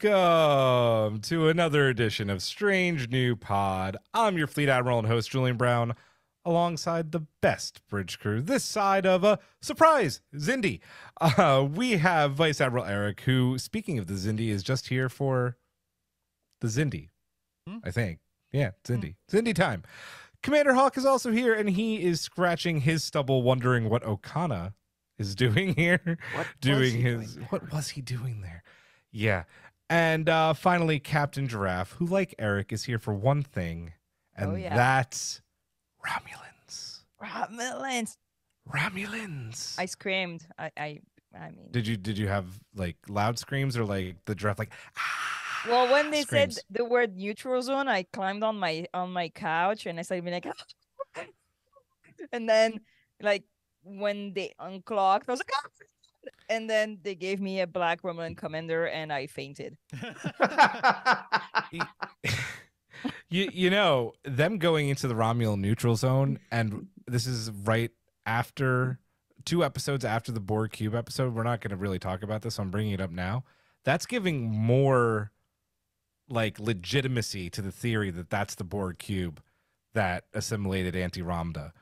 Welcome to another edition of Strange New Pod. I'm your fleet admiral and host, Julian Brown, alongside the best bridge crew this side of a surprise Xindi. Uh, we have Vice Admiral Eric, who, speaking of the Xindi, is just here for the Xindi, Hmm? I think. Yeah, Xindi. Xindi time. Commander Hawk is also here, and he is scratching his stubble, wondering what Okana is doing here. What doing his doing what was he doing there? Yeah. And uh finally Captain Giraffe, who like Eric is here for one thing, and Oh, yeah. that's Romulans. Romulans. Romulans. I screamed. I, I, I mean. did you did you have like loud screams or like the giraffe like ah, well, when they screams? said the word neutral zone, I climbed on my on my couch and I started being like, and then like when they uncloaked, I was like, "Ah!" and then they gave me a black Romulan commander and I fainted. you you know them going into the Romulan neutral zone, and this is right after two episodes after the Borg cube episode. We're not going to really talk about this. So I'm bringing it up now. That's giving more like legitimacy to the theory that that's the Borg cube that assimilated Auntie Ramda.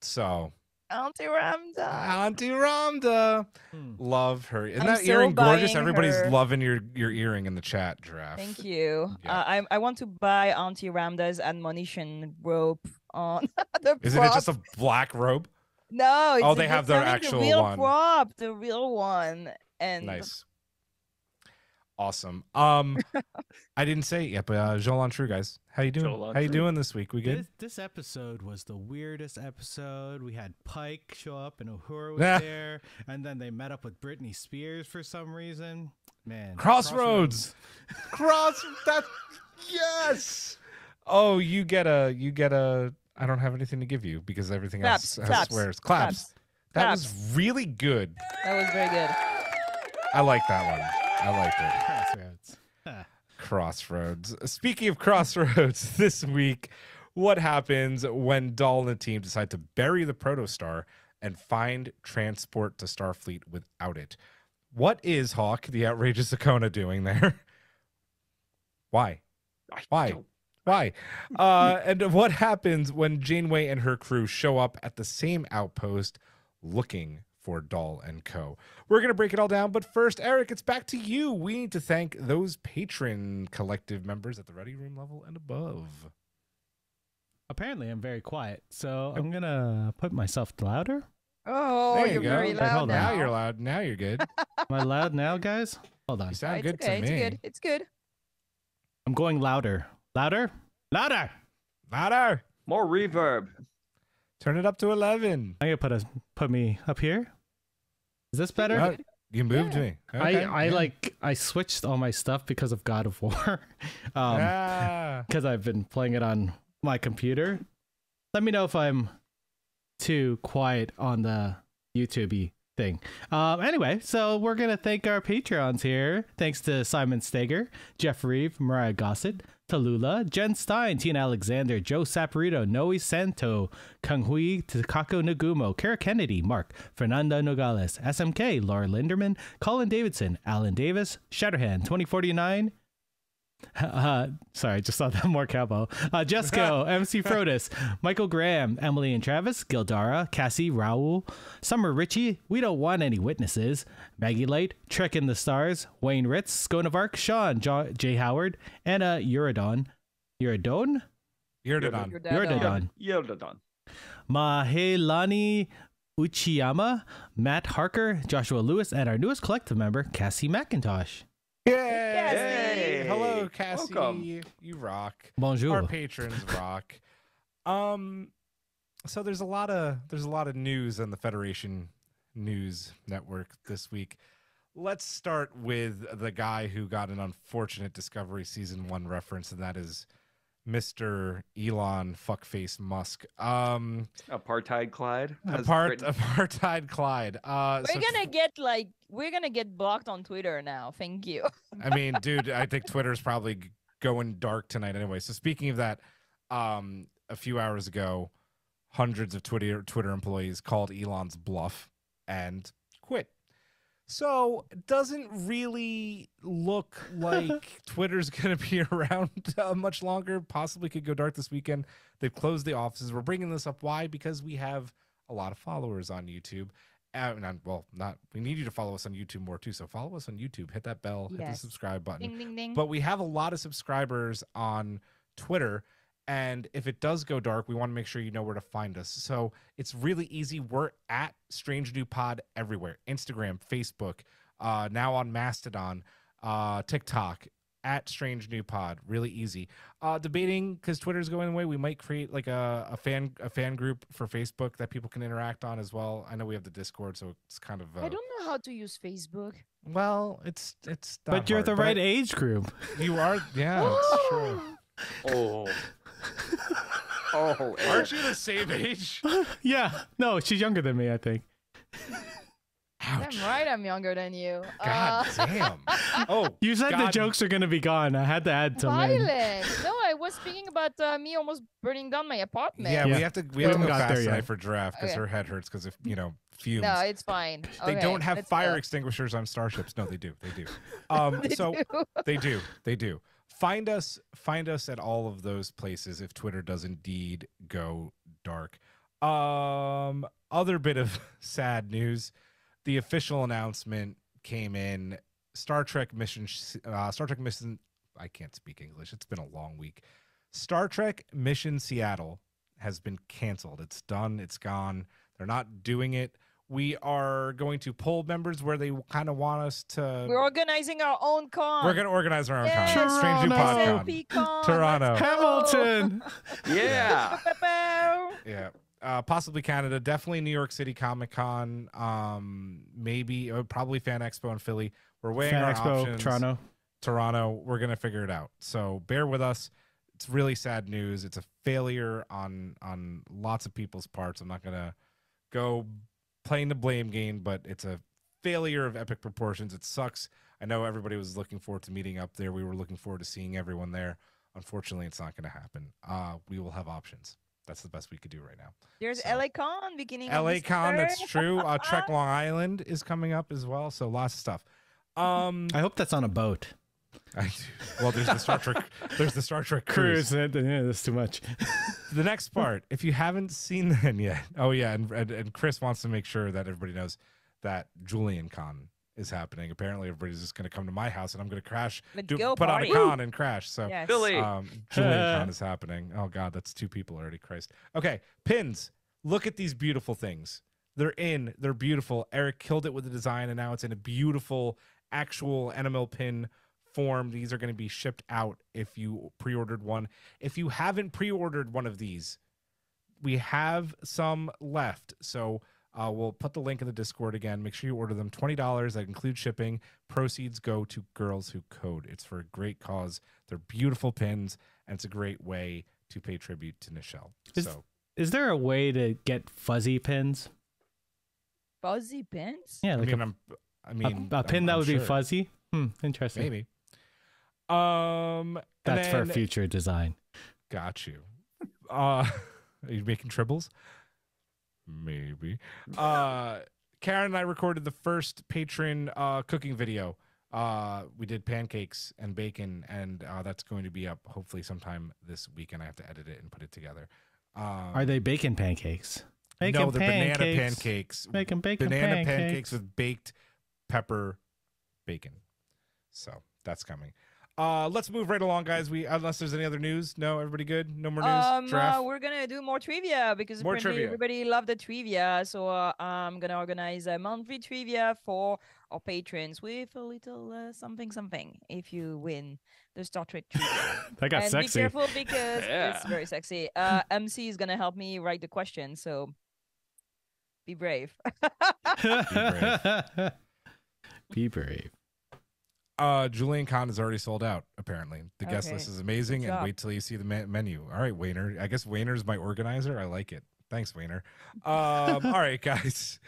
So Auntie Ramda. Auntie Ramda, Hmm. love her. Isn't I'm that earring gorgeous? Everybody's her. loving your your earring in the chat, giraffe. Thank you. Yeah. Uh, I I want to buy Auntie Ramda's admonition rope on the Isn't it just a black robe? No, it's Oh, a- they have it's their having actual the real one. prop, the real one, and Nice. Awesome. Um, I didn't say it yet, but uh, Jolan Tru guys, how you doing? Jolan how you Tru. doing this week? We good? This, this episode was the weirdest episode. We had Pike show up and Uhura was there, and then they met up with Britney Spears for some reason. Man, Crossroads. Cross that. Yes. Oh, you get a you get a. I don't have anything to give you because everything Claps, else has claps, swears. Claps. claps, That was really good. that was very good. I like that one. I liked it. Crossroads. Crossroads. Speaking of crossroads, this week, what happens when Dal and the team decide to bury the protostar and find transport to Starfleet without it? What is Hawk, the outrageous Okana, doing there? Why? Why? Why? Uh, and what happens when Janeway and her crew show up at the same outpost looking for Dal and Co? We're going to break it all down, but first, Eric, it's back to you. We need to thank those patron collective members at the Ready Room level and above. Apparently, I'm very quiet, so I'm gonna put myself louder. Oh, there you you're go. very loud hold on. now now. you're loud. Now you're good. Am I loud now, guys? Hold on. You sound it's good okay. to it's me. good. It's good. I'm going louder. Louder. Louder. Louder. More reverb. Turn it up to 11. I'm gonna put us put me up here. Is this better? You moved Yeah. me. Okay, I I yeah. like I switched all my stuff because of God of War. um, ah. because I've been playing it on my computer. Let me know if I'm too quiet on the YouTube thing. Um, anyway, so we're gonna thank our Patreons here. Thanks to Simon Steger, Jeff Reeve, Mariah Gossett, Tallulah, Jen Stein, Tina Alexander, Joe Saporito, Noe Santo, Kung Hui, Takako Nagumo, Kara Kennedy, Mark, Fernanda Nogales, SMK, Laura Linderman, Colin Davidson, Alan Davis, Shatterhand, 2049, uh, sorry, I just saw that more cabo. Uh, Jesco, MC Frodis, Michael Graham, Emily and Travis, Gildara, Cassie, Raul, Summer Ritchie, We Don't Want Any Witnesses, Maggie Light, Trek in the Stars, Wayne Ritz, Scone of Arc, Sean, jo- Jay Howard, Anna Uridon, Uridon, You're You're done. You're dead You're on. done. Yoda done. Mahelani Uchiyama, Matt Harker, Joshua Lewis, and our newest collective member, Cassie McIntosh. Yay! Cassie. Hello, Cassie. Welcome. You rock. Bonjour. Our patrons rock. Um, so there's a lot of there's a lot of news on the Federation News Network this week. Let's start with the guy who got an unfortunate Discovery season one reference, and that is Mr. Elon Fuckface Musk. Um, Apartheid Clyde. apart Britain- apartheid Clyde. Uh, We're so gonna get like we're gonna get blocked on Twitter now. Thank you. I mean, dude, I think Twitter's probably going dark tonight anyway. So speaking of that, um, a few hours ago, hundreds of Twitter Twitter employees called Elon's bluff and quit. So it doesn't really look like Twitter's going to be around uh, much longer. Possibly could go dark this weekend. They've closed the offices. We're bringing this up. Why? Because we have a lot of followers on YouTube. Uh, not, well, not. We need you to follow us on YouTube more too. So follow us on YouTube. Hit that bell. Hit the subscribe button. Ding ding ding. But we have a lot of subscribers on Twitter. And if it does go dark, we want to make sure you know where to find us. So it's really easy. We're at Strange New Pod everywhere Instagram, Facebook, uh, now on Mastodon, uh, TikTok, at Strange New Pod. Really easy. Uh, debating because Twitter's going away. We might create like a, a fan a fan group for Facebook that people can interact on as well. I know we have the Discord, so it's kind of uh, I don't know how to use Facebook. well, it's it's. not but you're hard, the right age group. You are, yeah, it's true. Oh. Oh. Aren't you the same age? yeah. No, she's younger than me, I think. Ouch. Damn right, I'm younger than you. God Uh, damn. Oh, You said the jokes are going to be gone. I had to add some in. violent. No, I was speaking about uh, me almost burning down my apartment. Yeah, Yeah. we have to we We have to haven't go got fast there tonight yet. for giraffe because Okay. her head hurts because of you know fumes. No, it's fine. they don't have let's fire go. extinguishers on starships. No, they do. They do. Um, They so do. they do. They do. Find us. Find us at all of those places if Twitter does indeed go dark. Um, other bit of sad news: the official announcement came in. Star Trek mission. Uh, Star Trek mission. I can't speak English. It's been a long week. Star Trek Mission Seattle has been canceled. It's done. It's gone. They're not doing it. We are going to poll members where they kind of want us to. We're organizing our own con. We're gonna organize our own Yes. con. Strange New Toronto. PodCon. Con. Toronto. Hamilton. Yeah. Yeah. Uh, possibly Canada, definitely New York City Comic Con, um, maybe uh, probably Fan Expo in Philly. We're weighing Fan our Expo, options. Toronto. Toronto. We're gonna figure it out. So bear with us. It's really sad news. It's a failure on on lots of people's parts. I'm not gonna go playing the blame game, but it's a failure of epic proportions. It sucks. I know everybody was looking forward to meeting up there. We were looking forward to seeing everyone there. Unfortunately, it's not going to happen. Uh, we will have options. That's the best we could do right now. There's So- LA Con beginning. of LA Con, that's true. Uh, Trek Long Island is coming up as well. So lots of stuff. Um, I hope that's on a boat. I, well, there's the Star Trek. There's the Star Trek cruise. Cruise. uh, Yeah, that's too much. The next part, if you haven't seen them yet, oh yeah, and, and and Chris wants to make sure that everybody knows that Julian Con is happening. Apparently, everybody's just going to come to my house and I'm going to crash, do, put party. on a con and crash. So Yes. Philly. um, Julian Con is happening. Oh God, that's two people already. Christ. Okay, pins. Look at these beautiful things. They're in. They're beautiful. Eric killed it with the design, and now it's in a beautiful actual enamel pin form. These are going to be shipped out if you pre-ordered one. If you haven't pre-ordered one of these, we have some left. So uh, we'll put the link in the Discord again. Make sure you order them. Twenty dollars. That includes shipping. Proceeds go to Girls Who Code. It's for a great cause. They're beautiful pins, and it's a great way to pay tribute to Nichelle. Is- so Is there a way to get fuzzy pins? Fuzzy pins. Yeah, I like mean, a- I'm, I a, mean, a pin I'm- that I'm would be fuzzy. Hmm, interesting. Maybe. Um, That's for future design. Got you. Uh, are you making tribbles? Maybe. Uh, Karen and I recorded the first patron uh, cooking video. Uh, we did pancakes and bacon, and uh, that's going to be up hopefully sometime this weekend. I have to edit it and put it together. Um, Are they bacon pancakes? no, Bacon they're banana pancakes. Making bacon banana pancakes. pancakes with baked pepper bacon. So that's coming. Uh, let's move right along, guys. We unless there's any other news. No, everybody good. No more news. Um, uh, we're gonna do more trivia because More apparently trivia. everybody loved the trivia. So uh, I'm gonna organize a monthly trivia for our patrons with a little uh, something something if you win the Star Trek trivia. That got and sexy. be careful because it's very sexy. Uh, MC is gonna help me write the question, so be brave. be brave. Be brave. Uh, Julian Con is already sold out. Apparently, the guest Okay. list is amazing, and wait till you see the me- menu. All right, Wayner. I guess Wayner's my organizer. I like it. Thanks, Wayner. Um, all right, guys,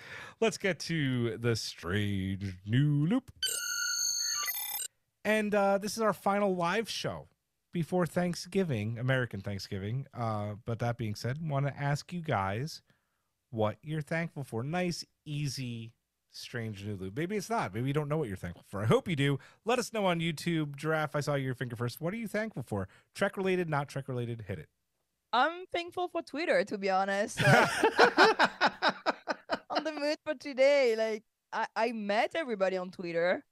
let's get to the strange new loop. And uh, this is our final live show before Thanksgiving, American Thanksgiving. Uh, but that being said, want to ask you guys what you're thankful for. Nice, easy, strange new loop. Maybe it's not. Maybe you don't know what you're thankful for. I hope you do. Let us know on YouTube. Giraffe, I saw your finger first. What are you thankful for? Trek related, not Trek related? Hit it. I'm thankful for Twitter, to be honest. Like, on the mood for today. Like I, I met everybody on Twitter.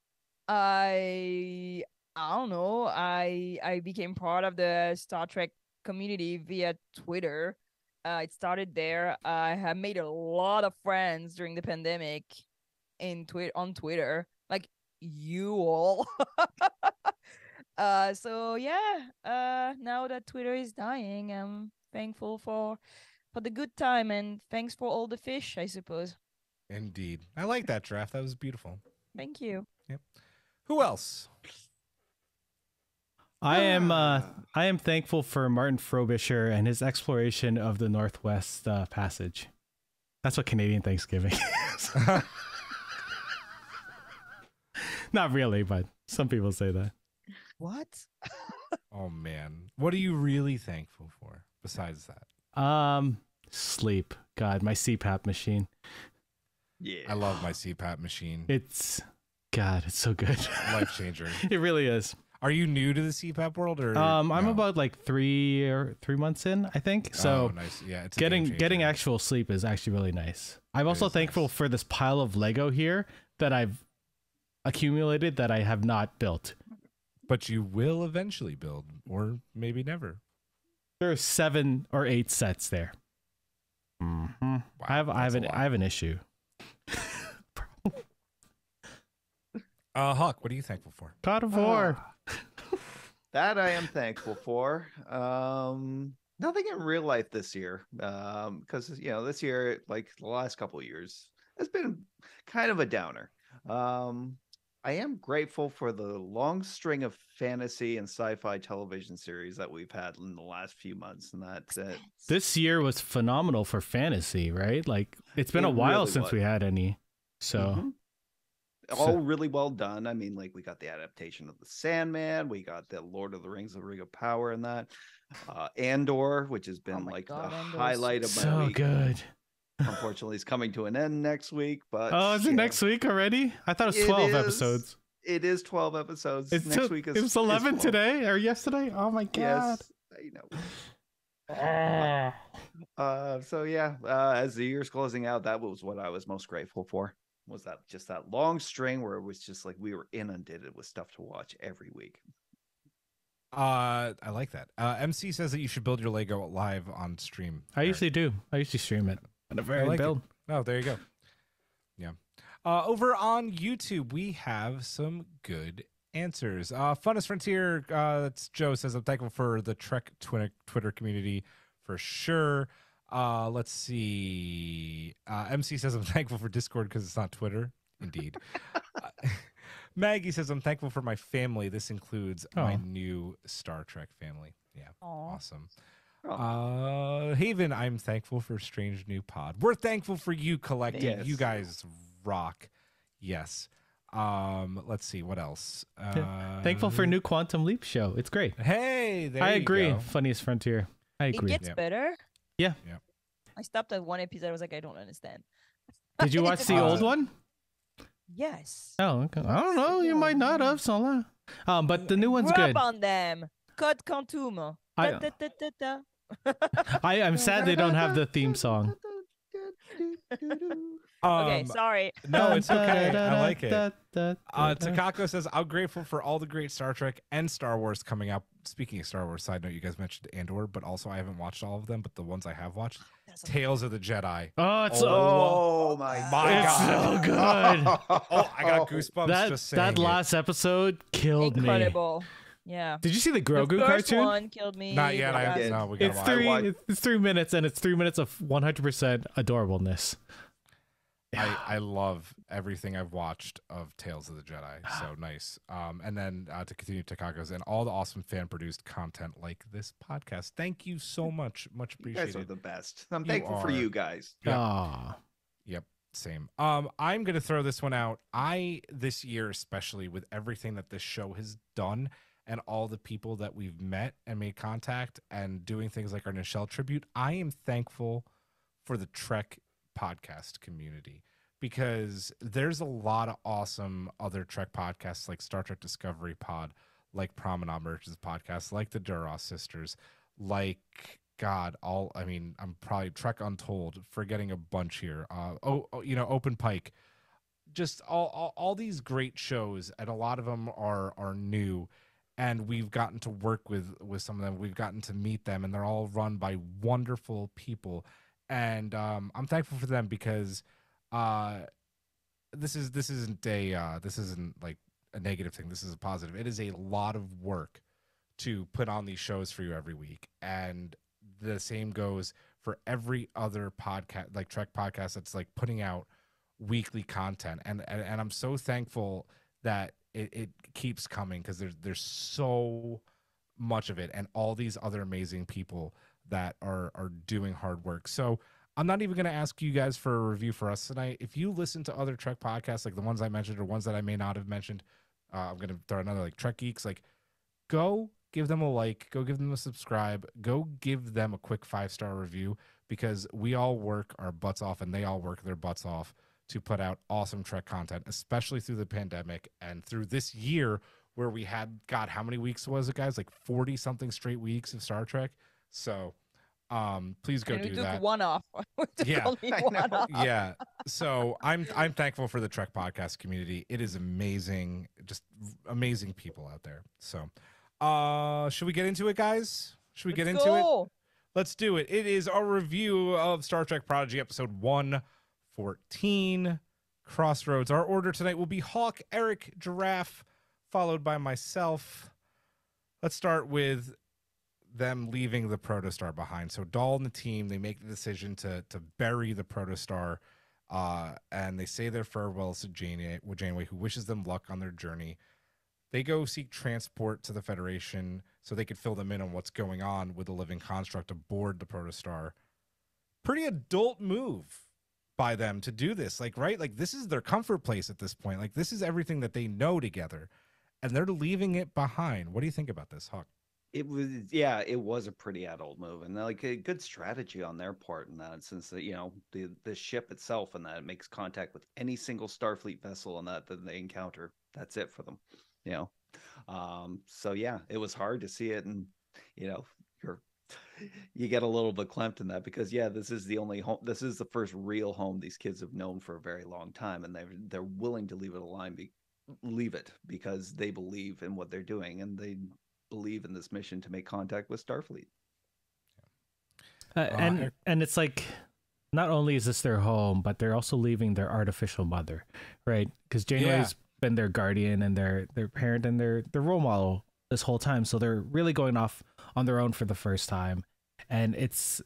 I I don't know. I I became part of the Star Trek community via Twitter. Uh, it started there. I have made a lot of friends during the pandemic in Twitter on Twitter, like you all. uh, so yeah. Uh, now that Twitter is dying, I'm thankful for for the good time and thanks for all the fish, I suppose. Indeed. I like that draft. That was beautiful. Thank you. Yep. Who else? I am uh, I am thankful for Martin Frobisher and his exploration of the Northwest uh, Passage. That's what Canadian Thanksgiving is. Not really, but some people say that. What? Oh man. What are you really thankful for besides that? Um, sleep. God, my CPAP machine. yeah. I love my CPAP machine. It's God, it's so good. Life changer. it really is. Are you new to the CPAP world or Um, I'm no? about like three or three months in, I think. So oh, nice. Yeah, it's getting getting actual sleep is actually really nice. I'm also thankful nice. for this pile of Lego here that I've accumulated that I have not built. But you will eventually build, or maybe never. There are seven or eight sets there. hmm I have I have an. I have an issue. Uh, Hawk, what are you thankful for? God of War. that I am thankful for. Um, nothing in real life this year, um, because you know this year, like the last couple of years, has been kind of a downer. Um, I am grateful for the long string of fantasy and sci-fi television series that we've had in the last few months, and that's it. This year was phenomenal for fantasy, right? Like it's been It a while really since was. we had any. So Mhm. So- all really well done. I mean, like we got the adaptation of the Sandman, we got the Lord of the Rings, the Ring of Power, and that. Uh, Andor, which has been my like God, the Andor's highlight of my so week. good. Unfortunately, it's coming to an end next week. But Oh, is it you know, next week already? I thought it was It twelve is. episodes. It is twelve episodes. It's next till- week is it was eleven 12. today or yesterday. Oh my god. Yes, I know. Uh, so yeah, uh, as the year's closing out, that was what I was most grateful for. Was that just that long string where it was just like we were inundated with stuff to watch every week. Uh, I like that. Uh, MC says that you should build your Lego live on stream. I usually do. I usually stream it. And a very like it. Oh, there you go. Yeah. Uh, over on YouTube, we have some good answers. Uh, Funnest Frontier, uh, that's Joe says, I'm thankful for the Trek Twitter, Twitter community for sure. Uh, let's see. Uh, MC says, I'm thankful for Discord because it's not Twitter. Indeed. uh, Maggie says, I'm thankful for my family. This includes my new Star Trek family. Yeah. Aw. Awesome. Oh. Uh, Haven, I'm thankful for Strange New Pod. We're thankful for you, collective. You guys rock. Yes. Um, let's see what else. Uh, Thankful for new Quantum Leap show. It's great. Hey, there I you agree. go. Funniest frontier. I agree. It gets Yeah. better. Yeah. Yeah. I stopped at one episode. I was like, I don't understand. Did you watch the Uh, old one? Yes. Oh, okay. I don't know. You might not have, so uh, um, but the new one's Grew good. up on them. Code Quantum. I- Da, da, da, da, da. I I'm sad they don't have the theme song. okay, Um, sorry. no, it's okay. I like it. Uh, Takako says, I'm grateful for all the great Star Trek and Star Wars coming up. Speaking of Star Wars, side note, you guys mentioned Andor, but also I haven't watched all of them, but the ones I have watched, That's Tales of the Jedi. Oh, it's so, Oh my, My it's so good. Oh, I got goosebumps that just saying that it. last episode killed me. Incredible. Yeah. Did you see the The Grogu first cartoon? one killed me. Not yet. the I did. no, we gotta It's watch. three. watched- It's, it's three minutes, and it's three minutes of 100% adorableness. I, I love everything I've watched of Tales of the Jedi. So nice. Um, and then uh, to continue Takako's and all the awesome fan produced content like this podcast. Thank you so much. Much appreciated. You guys are the best. I'm You thankful for you guys. Yep. Aw. Yep. Same. Um, I'm gonna throw this one out. I this year, especially with everything that this show has done and all the people that we've met and made contact and doing things like our Nichelle tribute, I am thankful for the Trek podcast community because there's a lot of awesome other Trek podcasts like Star Trek Discovery Pod, like Promenade Merchants podcast, like the Duras sisters, like God, all I mean, I'm probably Trek Untold, forgetting a bunch here. Uh, oh, oh, you know, Open Pike, just all, all all these great shows, and a lot of them are are new, and we've gotten to work with with some of them. We've gotten to meet them, and they're all run by wonderful people, and um, I'm thankful for them because uh, this is this isn't a uh, this isn't like a negative thing. This is a positive. It is a lot of work to put on these shows for you every week, and the same goes for every other podcast, like Trek podcast, that's like putting out weekly content. And and, and I'm so thankful that it, it keeps coming because there's there's so much of it, and all these other amazing people that are are doing hard work. So. I'm not even going to ask you guys for a review for us tonight. If you listen to other Trek podcasts, like the ones I mentioned or ones that I may not have mentioned, uh, I'm going to throw another like Trek Geeks. Like, go give them a like, go give them a subscribe, go give them a quick five star review because we all work our butts off and they all work their butts off to put out awesome Trek content, especially through the pandemic and through this year where we had, God, how many weeks was it, guys? Like 40 something straight weeks of Star Trek. So, um, please go and we do took that. one off. Yeah. one off. yeah so i'm i'm thankful for the trek podcast community it is amazing just amazing people out there so uh should we get into it guys should we get Let's into it let's do it it is our review of star trek prodigy episode 114 crossroads. Our order tonight will be hawk eric giraffe followed by myself. Let's start with them leaving the protostar behind. So dal and the team they make the decision to to bury the protostar uh, and they say their farewells to Janeway, Janeway, who wishes them luck on their journey. They go seek transport to the Federation so they could fill them in on what's going on with the living construct aboard the Protostar. Pretty adult move by them to do this. Like, right? Like, this is their comfort place at this point. Like, this is everything that they know together, and they're leaving it behind. What do you think about this, Hawk? It was yeah, it was a pretty adult move and like a good strategy on their part in that since you know the the ship itself and that it makes contact with any single Starfleet vessel and that that they encounter. That's it for them, you know. Um, so yeah, it was hard to see it and you know you're you get a little bit clamped in that because yeah, this is the only home. This is the first real home these kids have known for a very long time, and they are they're willing to leave it alone, be, leave it because they believe in what they're doing and they believe in this mission to make contact with Starfleet. Uh, and and it's like not only is this their home, but they're also leaving their artificial mother, right? Because Janeway's been their guardian and their their parent and their their role model this whole time, so they're really going off on their own for the first time, and it's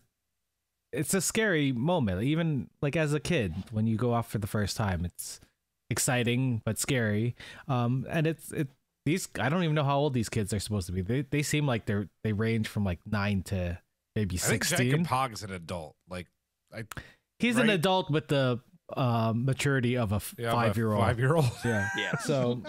it's a scary moment. Even like as a kid, when you go off for the first time, it's exciting but scary. Um, and it's it these I don't even know how old these kids are supposed to be. They they seem like they're they range from like nine to maybe sixteen. I think sixteen. Jankom Pog's an adult. Like, I He's an adult with the uh, maturity of a five year old. Five year old. Yeah. Yeah. So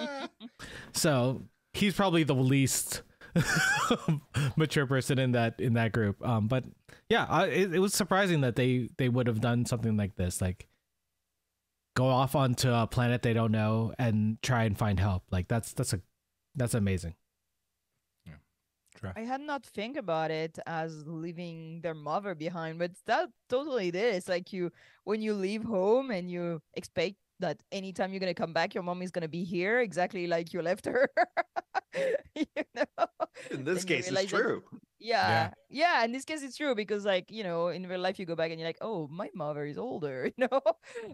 so he's probably the least mature person in that in that group. Um, but yeah, I, it, it was surprising that they they would have done something like this, like go off onto a planet they don't know and try and find help. Like that's that's a that's amazing. Yeah. I had not think about it as leaving their mother behind, but that totally it is. Like you, when you leave home and you expect that anytime you're gonna come back, your mom is gonna be here, exactly like you left her. you know. In this Then case, realize it's that- true. Yeah, yeah. In this case, it's true because, like, you know, in real life, you go back and you're like, "Oh, my mother is older," you know.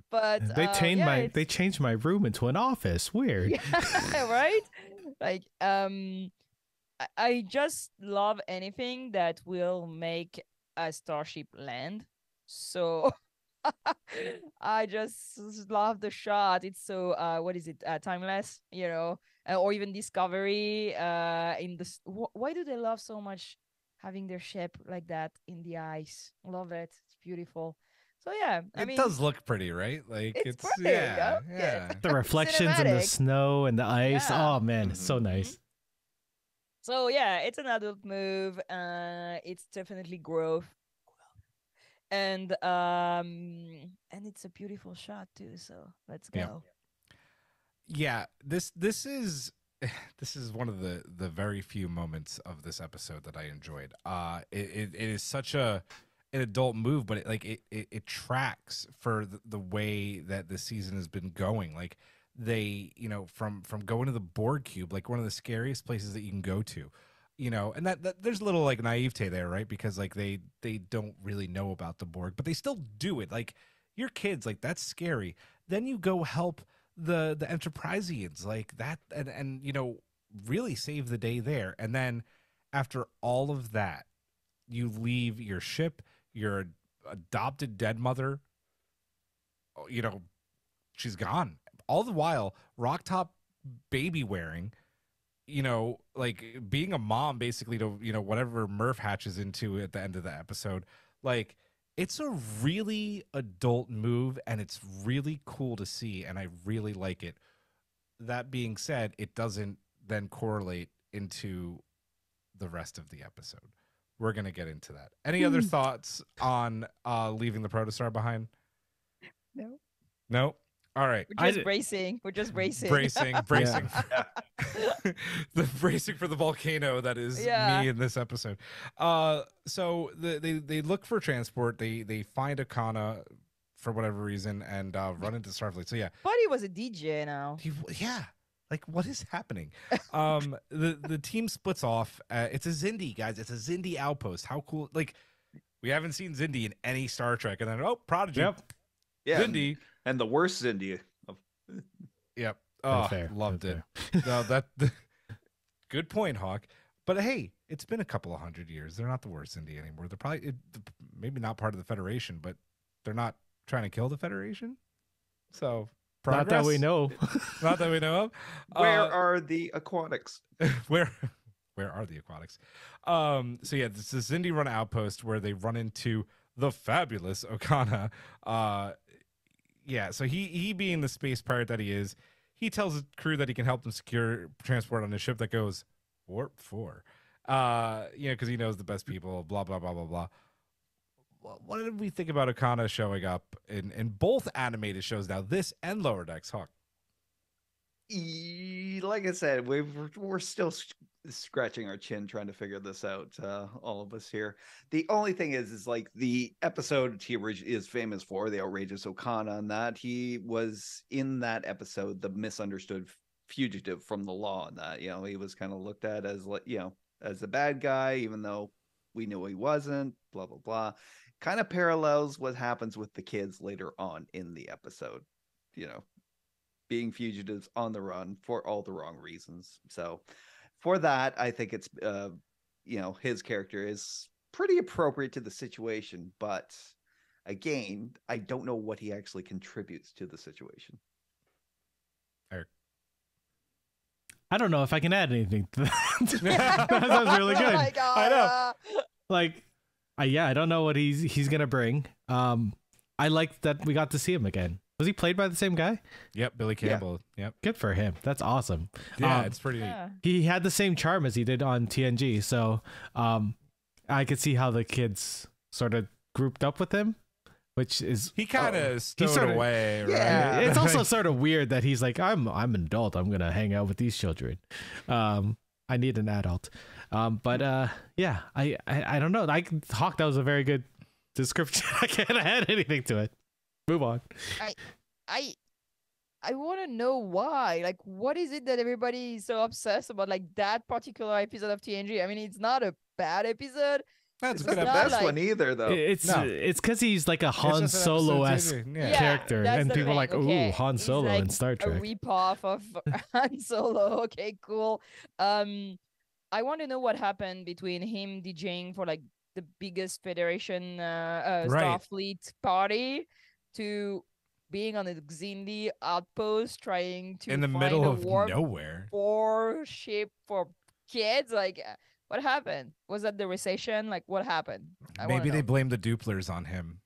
But They uh, changed yeah, my it's- they changed my room into an office. Weird. yeah, right? Like, um, I, I just love anything that will make a starship land. So I just love the shot. It's so uh, what is it? Uh, timeless, you know, uh, or even Discovery. Uh, in the wh- why do they love so much having their ship like that in the ice? Love it. It's beautiful. So yeah, I it mean, does look pretty, right? Like it's it's, pretty, yeah, yeah. yeah. the reflections in the snow and the ice. Yeah. Oh man, it's so nice. So yeah, it's an adult move. Uh, it's definitely growth, and um and it's a beautiful shot too so let's go. Yeah. yeah this this is this is one of the the very few moments of this episode that i enjoyed. Uh it, it, it is such a an adult move but it like it it, it tracks for the, the way that the season has been going. Like they you know from from going to the borg cube like one of the scariest places that you can go to you know and that, that there's a little like naivete there right? Because like they they don't really know about the borg but they still do it. Like your kids like that's scary. Then you go help the the enterpriseians like that and and you know really save the day there. And then after all of that you leave your ship your adopted dead mother you know she's gone. All the while rok-tahk baby wearing you know like being a mom basically to you know whatever murf hatches into at the end of the episode like it's a really adult move and it's really cool to see and i really like it. That being said it doesn't then correlate into the rest of the episode. We're gonna get into that. Any other thoughts on uh leaving the protostar behind? No no all right. We're I just d- bracing we're just bracing bracing. Bracing the bracing for the volcano that is Yeah. me in this episode. Uh so the, they they look for transport. They they find okana for whatever reason and uh run into starfleet. So yeah. But he was a dj now. He, yeah. Like what is happening? Um the the team splits off uh, it's a xindi guys. It's a xindi outpost. How cool like we haven't seen xindi in any star trek. And then oh prodigy. Yep. Yeah, and, xindi and the worst India. Of, yep oh fair. loved That's it no, that good point, Hawk. But hey, it's been a couple of hundred years. They're not the worst India anymore. They're probably it, maybe not part of the Federation, but they're not trying to kill the Federation. So Not that we know. Not that we know of. where Uh, are the aquatics? where where are the aquatics? Um, so yeah, this is Xindi Run outpost where they run into the fabulous Okana. Uh, yeah, so he he being the space pirate that he is, he tells the crew that he can help them secure transport on a ship that goes warp four. Uh, you know, because he knows the best people. Blah blah blah blah blah. Wh- What did we think about Okana showing up in in both animated shows now, this and Lower Decks? Hawk. E- Like I said, we've, we're still scratching our chin trying to figure this out. Uh, all of us here. The only thing is, is like the episode he is famous for, the outrageous Okana, and that he was in that episode, the misunderstood fugitive from the law. And that you know he was kind of looked at as like you know as a bad guy, even though we knew he wasn't. Blah blah blah. Kind of parallels what happens with the kids later on in the episode. You know, being fugitives on the run for all the wrong reasons. So for that, I think it's uh you know, his character is pretty appropriate to the situation, but again, I don't know what he actually contributes to the situation. Eric. I don't know if I can add anything to that. that was really good. Oh. I know. like uh, yeah i don't know what he's he's gonna bring um i like that we got to see him again was he played by the same guy Yep, Billy Yeah. Campbell. Yep. good for him that's awesome Yeah, Um, it's pretty yeah. he had the same charm as he did on tng so um i could see how the kids sort of grouped up with him which is He kind oh, of stowed sorta- away, right? Yeah. it's also sort of weird that he's like i'm i'm an adult i'm gonna hang out with these children um i need an adult um but uh yeah i i, I don't know i hawk that was a very good description i can't add anything to it move on I I I want to know why. Like, what is it that everybody is so obsessed about? Like that particular episode of TNG. I mean, it's not a bad episode. That's It's not the best like- one either, though. it's No. it's because he's like a han Solo esque. Yeah. Yeah. character that's and the people are like thing, ooh okay. han He's solo in like star A trek ripoff of Han Solo. Okay, cool. Um, I want to know what happened between him DJing for like the biggest Federation uh, uh Right. Starfleet party to being on a Xindi outpost trying to in the find middle of warp nowhere. for ship for kids. Like, uh, what happened? Was that the recession? Like, what happened? I Maybe they know. blamed the duplers on him.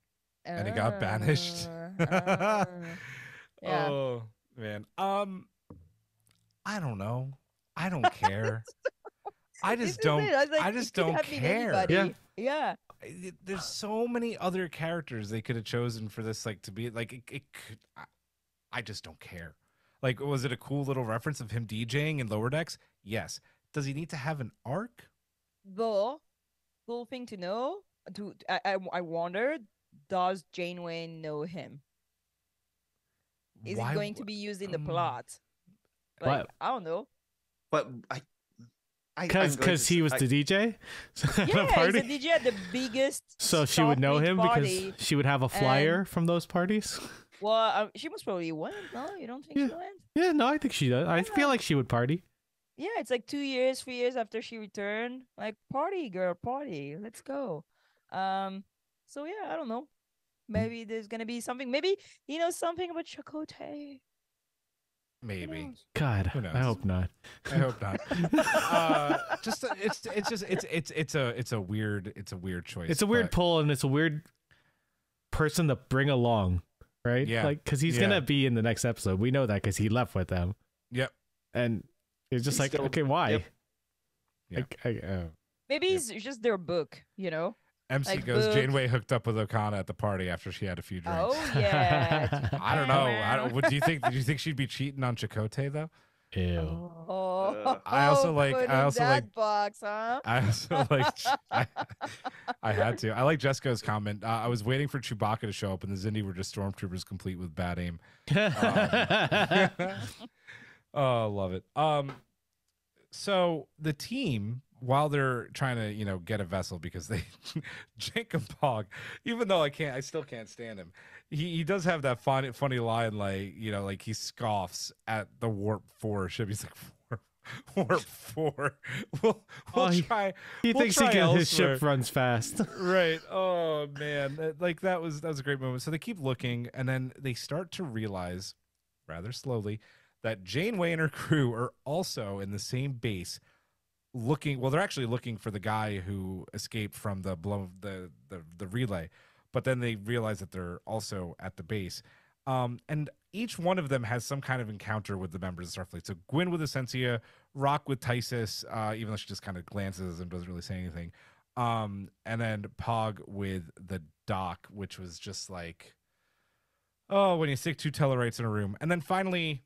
and he got banished. Uh, uh, yeah. Oh man. Um, I don't know. I don't care. I just don't. it. I, like, I just don't care. anybody. Yeah. Yeah. There's so many other characters they could have chosen for this, like to be like it. it could, I, I just don't care. Like, was it a cool little reference of him DJing in Lower Decks? Yes. Does he need to have an arc? Though, cool thing to know. To I I, I wonder, does Janeway know him? Is Why it going to be used in the um, plot? Why- Like, I don't know. But I, I Because because he was I- the DJ Yeah, the party. he's a DJ at the biggest. So she would know him party. because she would have a flyer from those parties. Well, uh, she must probably went. No, you don't think Yeah. she went? Yeah, no, I think she does. I feel Yeah. like she would party. Yeah, it's like two years, three years after she returned. Like party, girl, party. Let's go. Um. So yeah, I don't know. Maybe there's gonna be something. Maybe he knows something about Chakotay. Who Maybe. God, Who knows? I hope not. I hope not. uh, just it's it's just it's it's it's a it's a weird it's a weird choice. It's a weird but- pull, and it's a weird person to bring along, right? Yeah. like because he's Yeah. gonna be in the next episode. We know that because he left with them, Yep. and it's just He's like, still- okay, why? yep. Yeah. Like, I, uh, Maybe Yeah. it's just their book, you know? MC Like goes. book. Janeway hooked up with Okana at the party after she had a few drinks. Oh yeah. I don't know. I don't. What do you think? Do you think she'd be cheating on Chakotay though? ew. Oh, I also like- I also that like- box, huh? I also like. I, I had to. I like Jessica's comment. Uh, I was waiting for Chewbacca to show up, and the Xindi were just stormtroopers complete with bad aim. oh, love it. Um, so the team, while they're trying to, you know, get a vessel because they, Jankom Pog, even though I can't, I still can't stand him. He he does have that funny funny line, like you know, like he scoffs at the warp four ship. He's like. Warp, warp four. We'll, we'll Oh, try. he we'll thinks he try can, his ship runs fast. right. Oh man, like that was that was a great moment. So they keep looking, and then they start to realize, rather slowly, that Janeway and her crew are also in the same base, looking. Well, they're actually looking for the guy who escaped from the blow the the the relay, but then they realize that they're also at the base. Um, and each one of them has some kind of encounter with the members of Starfleet. So Gwyn with Asencia, Rok with Tysess, uh, even though she just kind of glances and doesn't really say anything. Um, and then Pog with the doc, which was just like, oh, when you stick two Tellarites in a room. And then finally,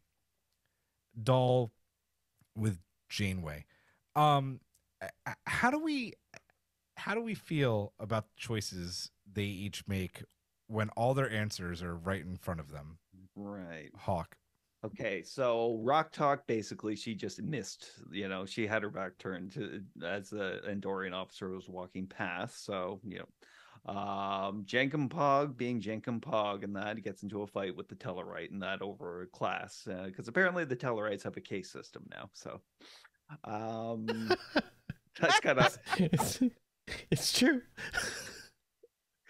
Dal with Janeway. Um, how do we, how do we feel about the choices they each make when all their answers are right in front of them? Right. Hawk. Okay, so Rok-Tahk basically she just missed, you know, she had her back turned to as the Andorian officer was walking past. So, you know, um Jankom Pog being Jankom Pog and that he gets into a fight with the Tellarite and that over class because apparently the Tellarites have a case system now. So, um, that's kind of it's, it's true.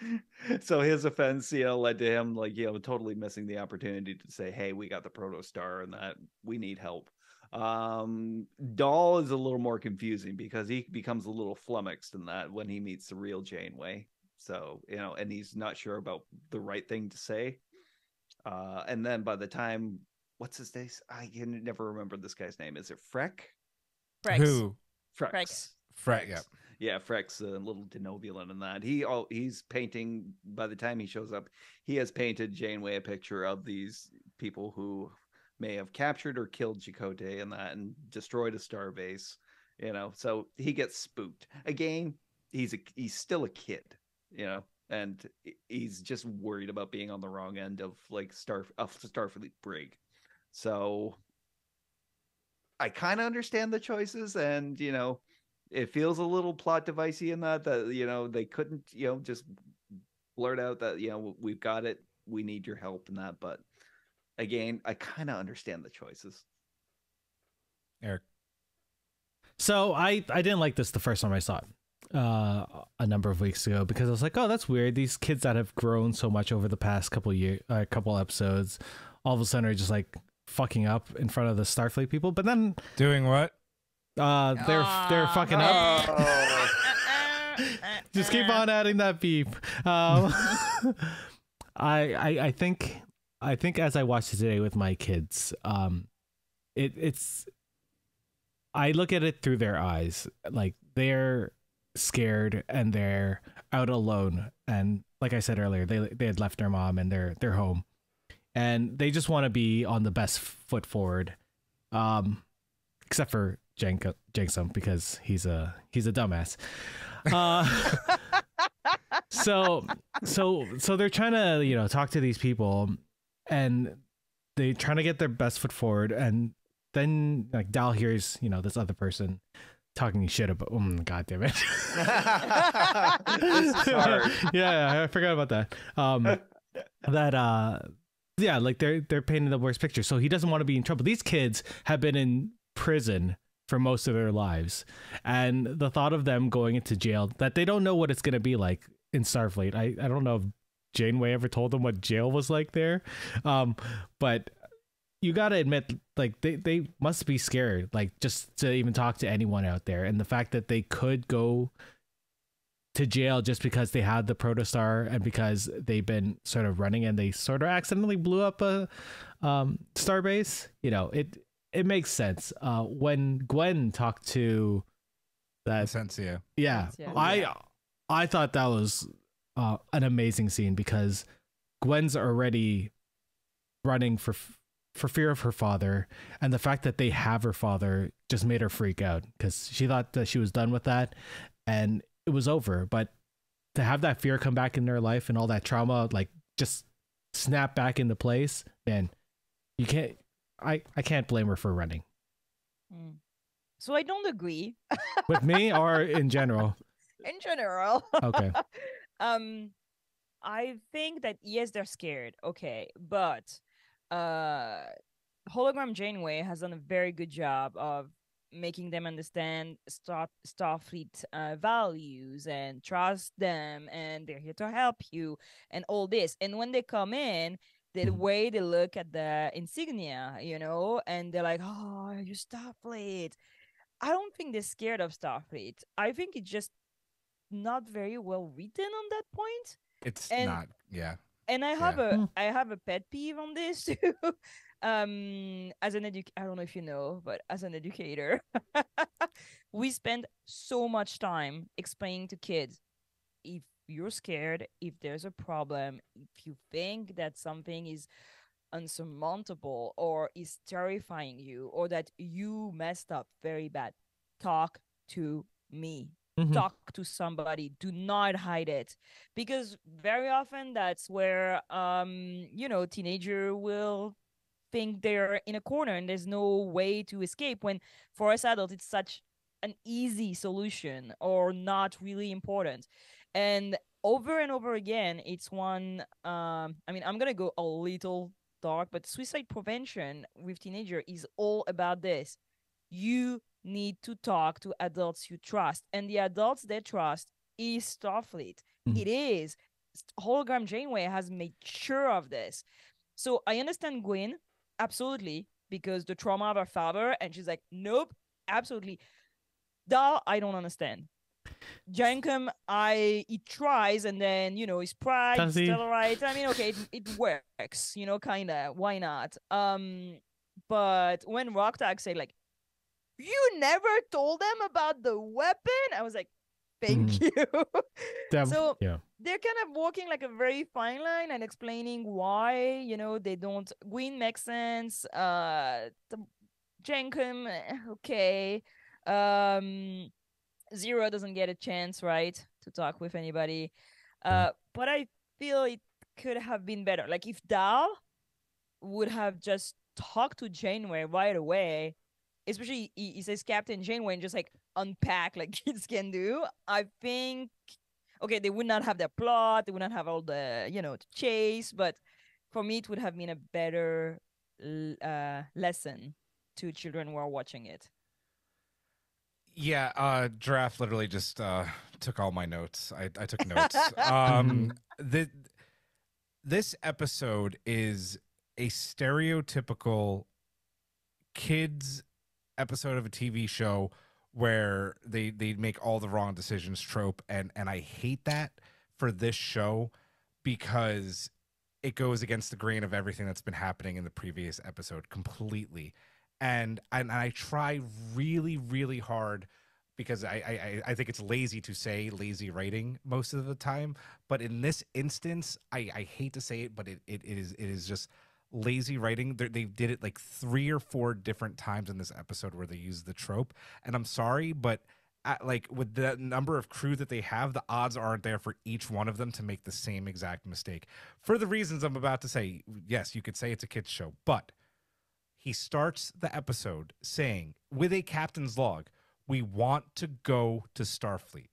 so his offense, you know, led to him like, you know, totally missing the opportunity to say, Hey, we got the protostar and that we need help. Um Dal is a little more confusing because he becomes a little flummoxed in that when he meets the real Janeway. So, you know, and he's not sure about the right thing to say. Uh and then by the time what's his name? I can never remember this guy's name. Is it Freck? Frex. Who? Frex. Frex. Fret. Yeah. Yeah, Freck's a little Denobulan in that. He all he's painting by the time he shows up, he has painted Janeway a picture of these people who may have captured or killed Chakotay and that and destroyed a star base. You know, so he gets spooked. Again, he's a he's still a kid, you know, and he's just worried about being on the wrong end of like Star of Starfleet brig. So I kind of understand the choices and you know it feels a little plot devicey in that that you know they couldn't you know just blurt out that you know we've got it we need your help in that but again i kind of understand the choices Eric. So I I didn't like this the first time I saw it uh, a number of weeks ago because I was like, oh, that's weird. These kids that have grown so much over the past couple year, uh, couple episodes, all of a sudden are just like fucking up in front of the Starfleet people. But then Doing what? uh, they're they're Aw. fucking up. Just keep on adding that beep. Um, I, I I think I think as I watched it today with my kids, um, it it's I look at it through their eyes. Like they're scared and they're out alone and like I said earlier, they they had left their mom and their their home. And they just want to be on the best foot forward. Um except for Jankom because he's a he's a dumbass. Uh so so so they're trying to, you know, talk to these people and they're trying to get their best foot forward and then like Dal hears, you know, this other person talking shit about oh god damn it. Yeah, I forgot about that. Um that uh yeah, like they're they're painting the worst picture. So he doesn't want to be in trouble. These kids have been in prison for most of their lives. And the thought of them going into jail that they don't know what it's gonna be like in Starfleet. I, I don't know if Janeway ever told them what jail was like there. Um, but you gotta admit, like they, they must be scared, like just to even talk to anyone out there. And the fact that they could go to jail just because they had the protostar and because they've been sort of running and they sort of accidentally blew up a um starbase, you know, it it makes sense. Uh when Gwyn talked to that Asencia. yeah, Asencia, I. I thought that was uh, an amazing scene because Gwyn's already running for for fear of her father, and the fact that they have her father just made her freak out because she thought that she was done with that, and it was over. But to have that fear come back in their life and all that trauma, like just snap back into place, man, you can't. I I can't blame her for running Mm. So I don't agree with me or in general. in general. Okay. um I think that yes, they're scared. Okay, but uh hologram Janeway has done a very good job of making them understand Star Starfleet uh, values and trust them, and they're here to help you, and all this. And when they come in, the Mhm. way they look at the insignia, you know, and they're like, "Oh, you Starfleet." I don't think they're scared of Starfleet. I think it's just not very well written on that point. It's And- not. Yeah. And I have Hmm. a I have a pet peeve on this too. Um as an edu I don't know if you know, but as an educator, we spend so much time explaining to kids if you're scared, if there's a problem, if you think that something is unsurmountable or is terrifying you or that you messed up very bad, talk to me. Mhm. talk to somebody. Do not hide it. Because very often that's where um you know teenager will think they're in a corner and there's no way to escape when for us adults it's such an easy solution or not really important. And over and over again it's one um i mean i'm gonna go a little dark but suicide prevention with teenager is all about this. You need to talk to adults you trust and the adults they trust is starfleet. Mhm. It is. Hologram janeway has made sure of this. So i understand gwyn absolutely because the trauma of her father and she's like nope absolutely Dal, i don't understand Jankom, I he tries and then you know his pride Does he? still right. I mean, okay, it, it works, you know, kinda. Why not? Um, but when Rok-Tahk said like, "You never told them about the weapon," I was like, "Thank you." That- so yeah. they're kind of walking like a very fine line and explaining why you know they don't. Gwyn makes sense. Uh, the Jankom, eh, okay. Um, Zero doesn't get a chance, right, to talk with anybody. Uh, but I feel it could have been better. Like if Dal would have just talked to Janeway right away, especially he, he says Captain Janeway and just like unpack like kids can do. I think okay, they would not have their plot, they would not have all the you know the chase, but for me it would have been a better uh, lesson to children who are watching it. Yeah, uh Giraffe literally just uh took all my notes. I, I took notes. um the this episode is a stereotypical kids episode of a TV show where they they make all the wrong decisions trope and and I hate that for this show because it goes against the grain of everything that's been happening in the previous episode completely and and I try really really hard because I, I I- think it's lazy to say lazy writing most of the time. But in this instance, I, I hate to say it, but it, it, it is it is just lazy writing. They're, they did it like three or four different times in this episode where they use the trope, and I'm sorry, but at, like with the number of crew that they have, the odds aren't there for each one of them to make the same exact mistake. For the reasons I'm about to say, yes, you could say it's a kids show, but he starts the episode saying with a captain's log, "We want to go to Starfleet."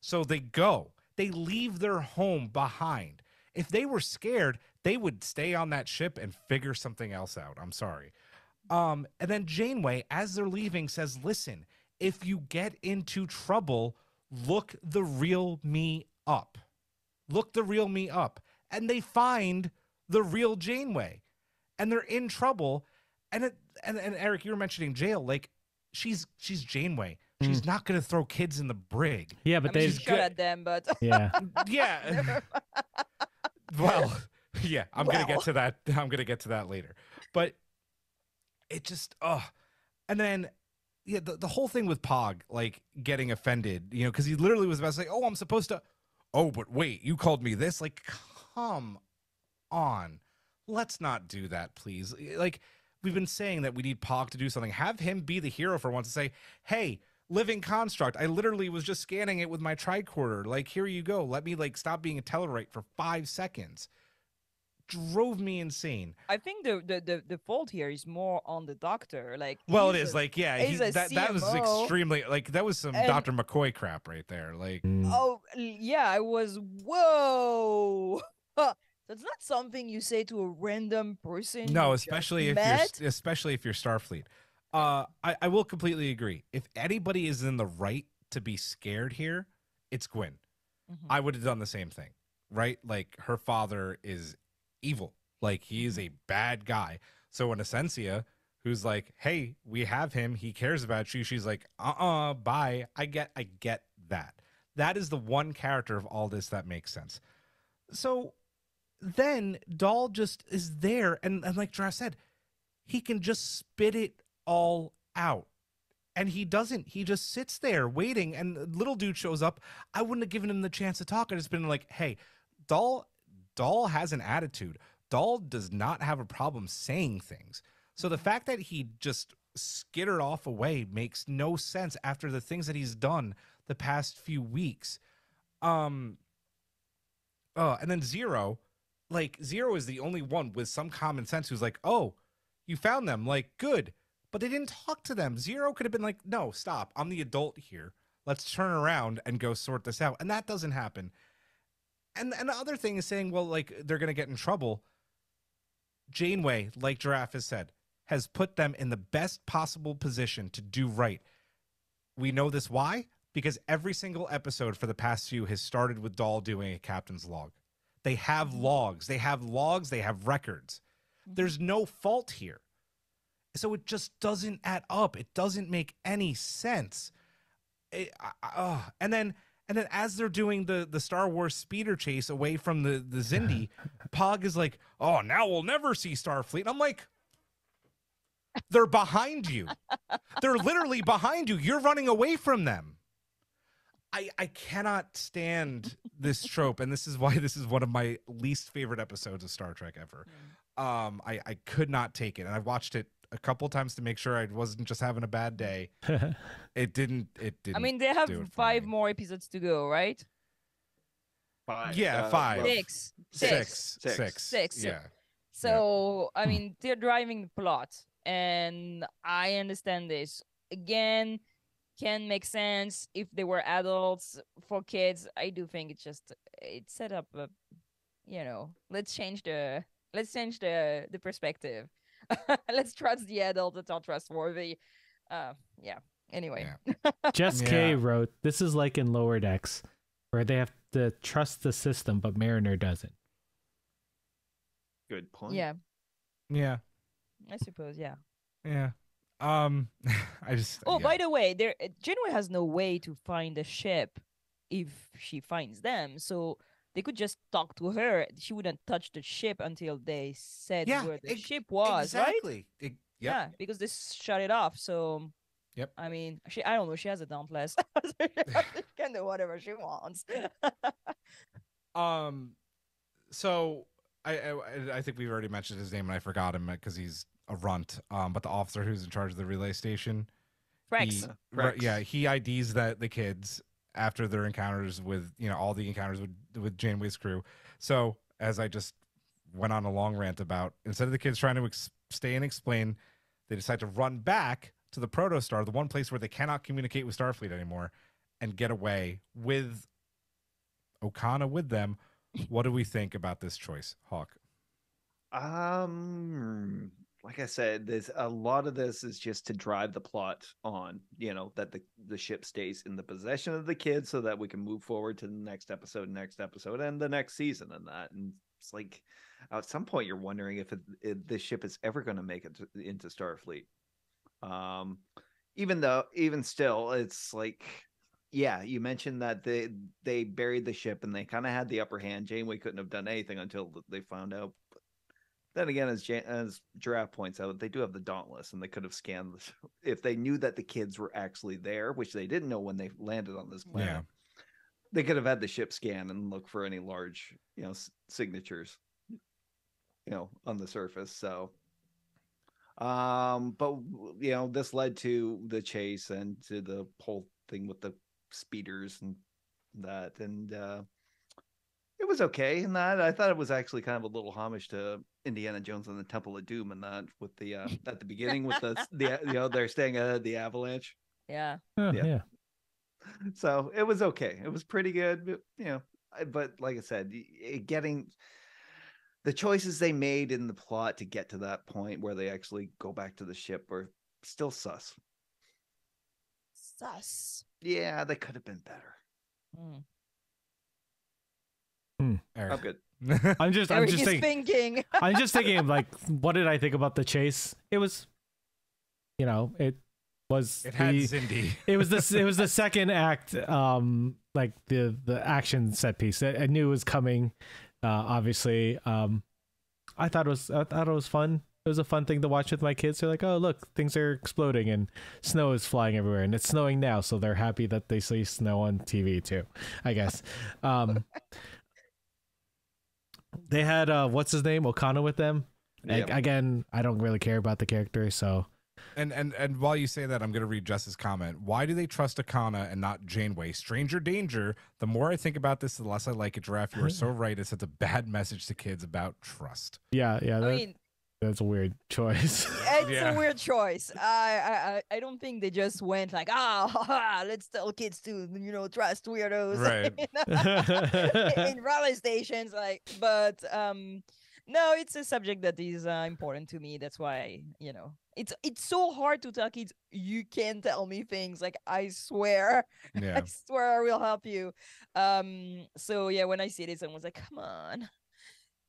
So they go. They leave their home behind. If they were scared, they would stay on that ship and figure something else out. I'm sorry. Um, and then Janeway, as they're leaving, says, Listen, if you get into trouble, look the real me up. Look the real me up. And they find the real Janeway. And they're in trouble. And it, and, and Eric, you were mentioning jail. Like, she's she's Janeway. She's not gonna throw kids in the brig. Yeah, I but mean, they. she shot at them, but Yeah. Yeah. well, yeah, I'm gonna get to that. I'm gonna get to that later. But it just oh, and then yeah, the, the whole thing with Pog like getting offended, you know, because he literally was about to say, "Oh, I'm supposed to." Oh, but wait, you called me this? Like, come on, let's not do that, please. Like, we've been saying that we need Pog to do something. Have him be the hero for once and say, "Hey." Living construct. I literally was just scanning it with my tricorder. Like, here you go. Let me like stop being a Tellarite for five seconds. Drove me insane. I think the, the the the fault here is more on the doctor. Like, Well, it is a- like, yeah, he's he, a that that was extremely like that was some and- Dr. McCoy crap right there. Like, Mm. Oh yeah, I was whoa. That's not something you say to a random person. no, especially if met. you're especially if you're Starfleet. Uh, I, I will completely agree. If anybody is in the right to be scared here, it's Gwyn. Mhm. I would have done the same thing, right? Like her father is evil. Like he is mm-hmm. a bad guy. So when Asencia, who's like, "Hey, we have him. He cares about you," she's like, "Uh-uh, bye." I get, I get that. That is the one character of all this that makes sense. So then Dal just is there, and, and like Giraffe said, he can just spit it all out. And he doesn't. He just sits there waiting, and little dude shows up. I wouldn't have given him the chance to talk. I'd just been like, hey, Dal, Dal has an attitude. Dal does not have a problem saying things. So the fact that he just skittered off away makes no sense after the things that he's done the past few weeks. Um uh and then Zero, like Zero is the only one with some common sense who's like, "Oh, you found them. Like, good." But they didn't talk to them. Zero could have been like, "No, stop. I'm the adult here. Let's turn around and go sort this out." And that doesn't happen. And and the other thing is saying, well, like they're gonna get in trouble. Janeway, like Giraffe has said, has put them in the best possible position to do right. We know this why? Because every single episode for the past few has started with Dal doing a captain's log. They have mm-hmm. logs, they have logs, they have records. Mm-hmm. There's no fault here. So it just doesn't add up. It doesn't make any sense. It- I- I- ugh. and then and then as they're doing the the Star Wars speeder chase away from the the Xindi, Pog is like, "Oh, now we'll never see Starfleet." I'm like, "They're behind you. They're literally behind you. You're running away from them." I I cannot stand this trope, and this is why this is one of my least favorite episodes of Star Trek ever. Um, I I could not take it, and I've watched it a couple times to make sure I wasn't just having a bad day. It didn't. It didn't. I mean, they have do it for five me. more episodes to go, right? Five. Yeah, uh, five. well, Six. six, Six. six, Six. Yeah, So I mean, they're driving the plot, and I understand this. Again, can make sense if they were adults. For kids, I do think it's just it's set up a, you know, let's change the let's change the the perspective. let's trust the adult that's not trustworthy. Uh, yeah. Anyway, Jess K wrote, "This is like in Lower Decks, where they have to trust the system, but Mariner doesn't." Good point. yeah, yeah, I suppose, yeah. yeah. Um, I just. Oh, yeah. by the way, there Janeway has no way to find the ship if she finds them. So they could just talk to her. She wouldn't touch the ship until they said Yeah, where the ex- ship was, right? exactly. It- Yeah, because they shut it off. So Yep. I mean, she I don't know. She has a dauntless. she can do whatever she wants. Um, so I, I I think we've already mentioned his name and I forgot him because he's a runt. Um, but the officer who's in charge of the relay station, Rex. he- Rex. right, yeah, he IDs that the kids after their encounters with you know all the encounters with with Janeway's crew. So as I just went on a long rant about, instead of the kids trying to ex- stay and explain, they decide to run back to the protostar, the one place where they cannot communicate with Starfleet anymore, and get away with Okana with them. What do we think about this choice, Hawk? Um, like I said, there's a lot of this is just to drive the plot on. You know that the the ship stays in the possession of the kids, so that we can move forward to the next episode, next episode, and the next season, and that. And it's like at some point you're wondering if it, it, this ship is ever going to make it to, into Starfleet. Um, even though, even still, it's like yeah, you mentioned that they they buried the ship and they kind of had the upper hand. Janeway couldn't have done anything until they found out. Then again, as Jan- as Giraffe points out, they do have the Dauntless, and they could have scanned this if they knew that the kids were actually there, which they didn't know when they landed on this planet. Yeah. They could have had the ship scan and look for any large, you know, s- signatures, you know, on the surface. So, um, but you know, this led to the chase and to the whole thing with the speeders and that and uh it was okay in that i thought it was actually kind of a little homage to indiana jones and the temple of doom and that with the uh at the beginning with the the you know they're staying ahead of the avalanche yeah. Huh, Yeah. yeah. so it was okay it was pretty good but, you know but like i said y- y- getting the choices they made in the plot to get to that point where they actually go back to the ship were still sus Sus. yeah they could have been better Mm. I'm good I'm just I'm just thinking thinking. I'm just thinking of like what did I think about the chase? It was you know, it was it had the, Xindi. it was the it was the second act um like the the action set piece. I, I knew it was coming uh obviously um I thought it was I thought it was fun. It was a fun thing to watch with my kids. They're like, "Oh, look, things are exploding and snow is flying everywhere and it's snowing now." So they're happy that they see snow on TV too, I guess. Um They had uh what's his name? Okana with them. Like, Yeah. again, I don't really care about the character, so And and and while you say that, I'm gonna read Jess's comment. Why do they trust Akana and not Janeway? Stranger danger. The more I think about this, the less I like it. Giraffe, you are so right. It's such a bad message to kids about trust. yeah, yeah, I mean, that's a weird choice. it's Yeah. a weird choice. I, I I- I don't think they just went like, ah, ha, ha, let's tell kids to you know trust weirdos. Right. in rally stations, like, but um, no, it's a subject that is uh, important to me. That's why you know it's it's so hard to tell kids you can tell me things. Like I swear, Yeah. I swear I will help you. Um, so yeah, when I see this, someone's like, come on.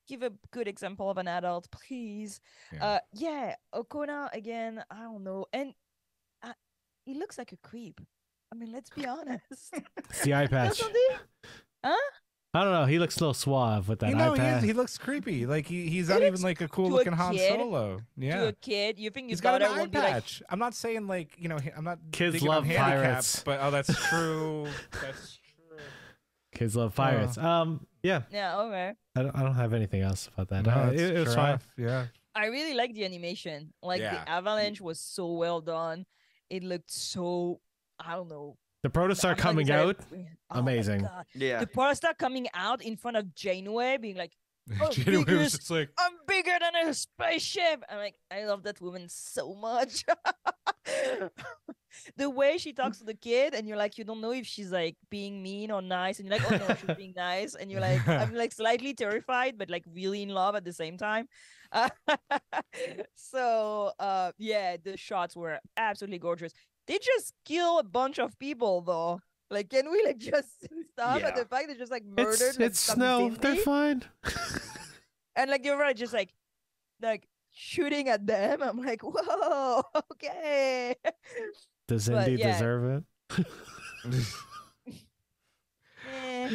Give a good example of an adult, please. Yeah. Uh, yeah, Okona again. I don't know, and uh, he looks like a creep. I mean, let's be honest. It's the eye patch. Doesn't? I don't know. He looks a little suave with that you eye know, he, is, he looks creepy. Like he, he's He not even like a cool to a looking Han kid- Solo. To Yeah. a kid, you think he's got an daughter eye won't like, patch. I'm not saying like you know. I'm not. Kids on love handicaps, pirates. but oh, that's true. that's true. Kids love pirates. Um, yeah, yeah, okay. I don't, I don't have anything else about that. No, Uh, it, it was fine. Yeah. I really like the animation. Like Yeah. the avalanche was so well done. It looked so I don't know. The protostar I'm coming excited. out. Oh amazing. Yeah The protostar coming out in front of Janeway, being like, Oh, Janeway was just like, "I'm bigger than a spaceship." I'm like, I love that woman so much. the way she talks to the kid, and you're like, you don't know if she's like being mean or nice, and you're like, oh no, she's being nice, and you're like, I'm like slightly terrified, but like really in love at the same time. Uh, so uh, yeah, the shots were absolutely gorgeous. They just kill a bunch of people though. Like, can we like just stop Yeah. at the fact they just like murdered? It's like, it's some snow. They're fine. and like you're right, just like like shooting at them. I'm like, whoa, okay. Does Indy yeah. deserve it? Eh.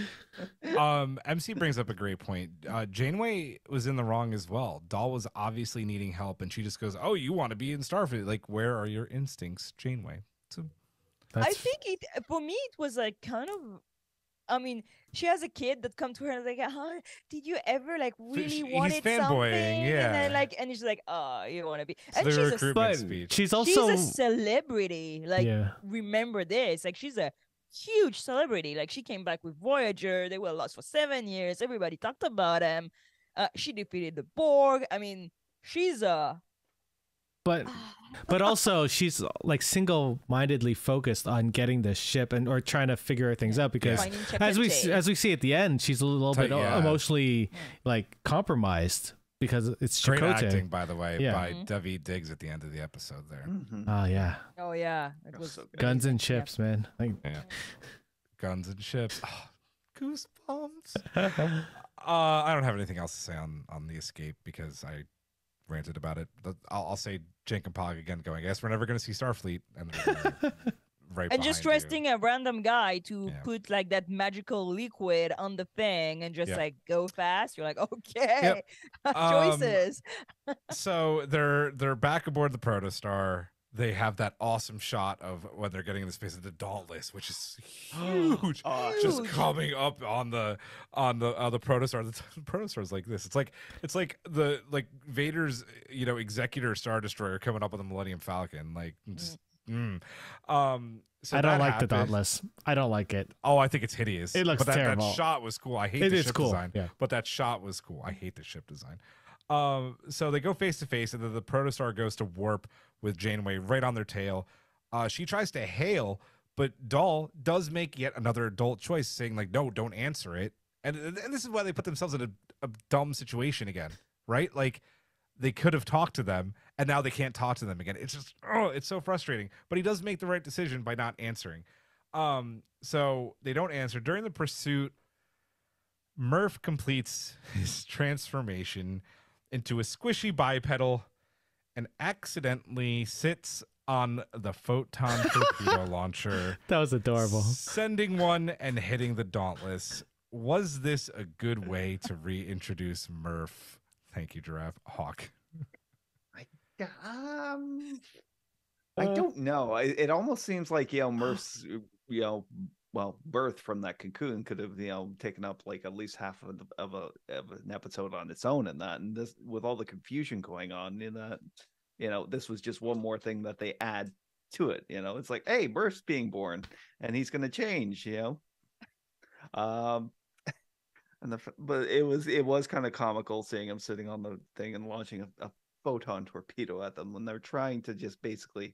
um, MC brings up a great point. Uh, Janeway was in the wrong as well. Dal was obviously needing help, and she just goes, "Oh, you want to be in Starfleet? Like, where are your instincts, Janeway?" So I That's- think it for me it was like kind of. I mean, she has a kid that come to her and like, huh, "Did you ever like really she- he's wanted fanboying, something?" And yeah. then like, and she's like, "Oh, you want to be?" And the she's a, speech. she's she's also a celebrity. Like, yeah. remember this? Like, she's a huge celebrity. Like, she came back with Voyager. They were lost for seven years. Everybody talked about them. Uh, she defeated the Borg. I mean, she's a. But but also she's like single-mindedly focused on getting the ship and or trying to figure things out because finding as we Chakotay. as we see at the end, she's a little Tight, bit yeah. emotionally like compromised because it's Great Chakotay. acting, by the way, Yeah. by Mhm. Daveed Diggs at the end of the episode there. Mhm. Oh yeah, Oh yeah, it was was so guns and Yeah. chips, man. Like, Yeah. Guns and ships. Oh, goosebumps. Uh, I don't have anything else to say on on the escape because I ranted about it. I'll, I'll say Jankom Pog again, going. I guess we're never going to see Starfleet, and they're gonna be right and just behind you. trusting a random guy to Yeah. put like that magical liquid on the thing and just Yeah. like go fast. You're like, okay, um, choices. so they're they're back aboard the Protostar. They have that awesome shot of when they're getting in the space of the Dauntless, which is huge. Oh, just Huge. coming up on the on the uh, the protostar. The protostar is like this. It's like it's like the like Vader's you know executor star destroyer coming up on the Millennium Falcon. Like, just, mm. um, so I don't that like the. Dauntless. I don't like it. Oh, I think it's hideous. It looks but that, terrible. That shot was cool. I hate It the ship cool. design, Yeah. but that shot was cool. I hate the ship design. Um, so they go face to face, and then the protostar goes to warp with Janeway right on their tail. Uh, she tries to hail, but Dal does make yet another adult choice, saying like, "No, don't answer it." And and this is why they put themselves in a, a dumb situation again, right? Like they could have talked to them, and now they can't talk to them again. It's just, oh, it's so frustrating. But he does make the right decision by not answering. Um, so they don't answer during the pursuit. Murf completes his transformation into a squishy bipedal and accidentally sits on the photon torpedo launcher, That was adorable. sending one and hitting the Dauntless. Was this a good way to reintroduce Murf? Thank you, Giraffe Hawk. I, Um, I Uh, don't know. I, it almost seems like you know Murf's you know well birth from that cocoon could have you know taken up like at least half of the, of a of an episode on its own and that and this with all the confusion going on in that you know this was just one more thing that they add to it. You know, it's like hey, birth's being born and he's going to change. You know, um. And the, but it was it was kind of comical seeing him sitting on the thing and launching a, a photon torpedo at them when they're trying to just basically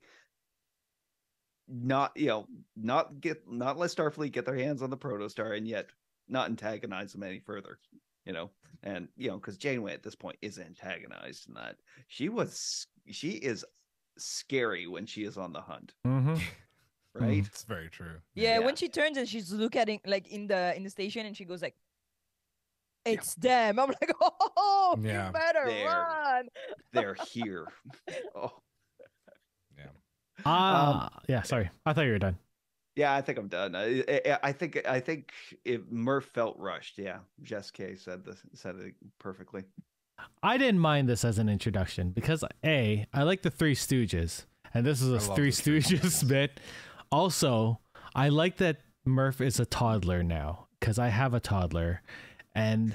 not you know not get not let starfleet get their hands on the protostar and yet not antagonize them any further you know and you know because janeway at this point is antagonized in that she was she is scary when she is on the hunt hmm right It's very true. Yeah, Yeah. when she turns and she's looking at it like in the in the station and she goes like, Yeah. "It's them." I'm like, "Oh, Yeah. you better There. run!" they're here oh Ah, yeah. Sorry, I thought you were done. yeah i think i'm done i, I, I think i think if murf felt rushed yeah jess k said this said it perfectly I didn't mind this as an introduction because a I like the Three Stooges, and this is a Three the Three Stooges Stooges. bit. Also, I like that Murf is a toddler now because I have a toddler, and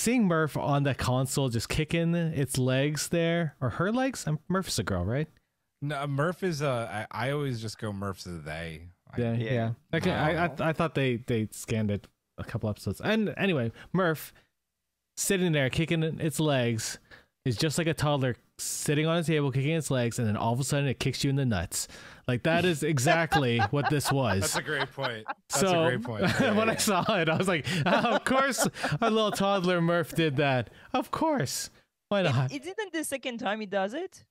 seeing Murf on the console just kicking its legs there or her legs. Um, I'm Murf's a girl, right? No, Murf is a. I, I always just go Murf's a they. I- Yeah, yeah. Yeah. Okay, I, I I thought they they scanned it a couple episodes. And anyway, Murf sitting there kicking its legs is just like a toddler sitting on a table kicking its legs, and then all of a sudden it kicks you in the nuts. Like that is exactly what this was. That's a great point. That's so a great point. Yeah, when yeah. I saw it, I was like, "Oh, of course, our little toddler Murf did that. Of course, why not? It, It, isn't the second time he does it.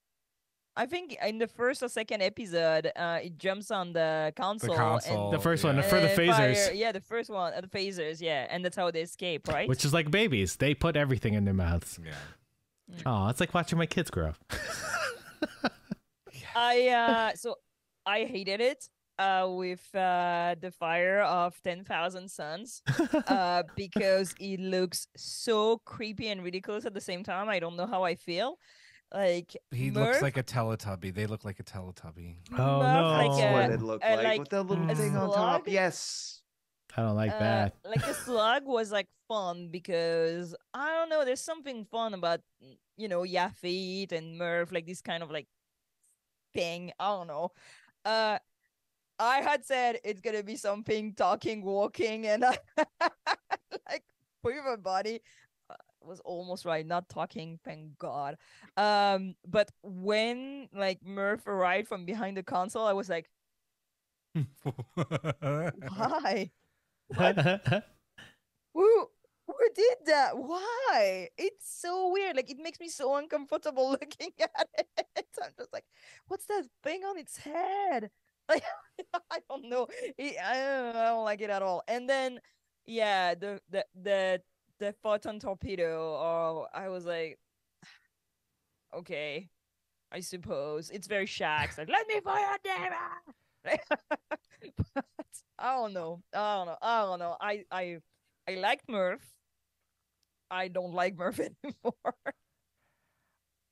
I think in the first or second episode, uh, it jumps on the console. The, console. The first one, yeah. the for the phasers. fire- yeah, the first one, uh, the phasers. Yeah, and that's how they escape, right? Which is like babies; they put everything in their mouths. Yeah. Oh, it's like watching my kids grow up. I uh so I hated it uh with uh the fire of 10,000 suns uh because it looks so creepy and ridiculous at the same time. I don't know how I feel. like He Murf, looks like a Teletubby. They look like a Teletubby. Oh, Murf, no. like That's a, what it looked uh, like, like with that little a thing on top. Yes. I don't like uh, that. like a slug was like fun because I don't know, there's something fun about mm, you know Yafit and Murf, like this kind of like thing. I don't know. Uh I had said it's gonna be something talking, walking, and I like my body uh, was almost right, not talking, thank God. Um, but when like Murf arrived from behind the console, I was like, why? Who who did that? Why? It's so weird. Like it makes me so uncomfortable looking at it. I'm just like, what's that thing on its head? Like I don't know. It- I don't, I don't like it at all. And then yeah, the the the the photon torpedo. Oh, I was like, okay, I suppose it's very Shax. Like, let me fire, damn but I don't know. I don't know. I don't know. I I I liked Murf. I don't like Murf anymore.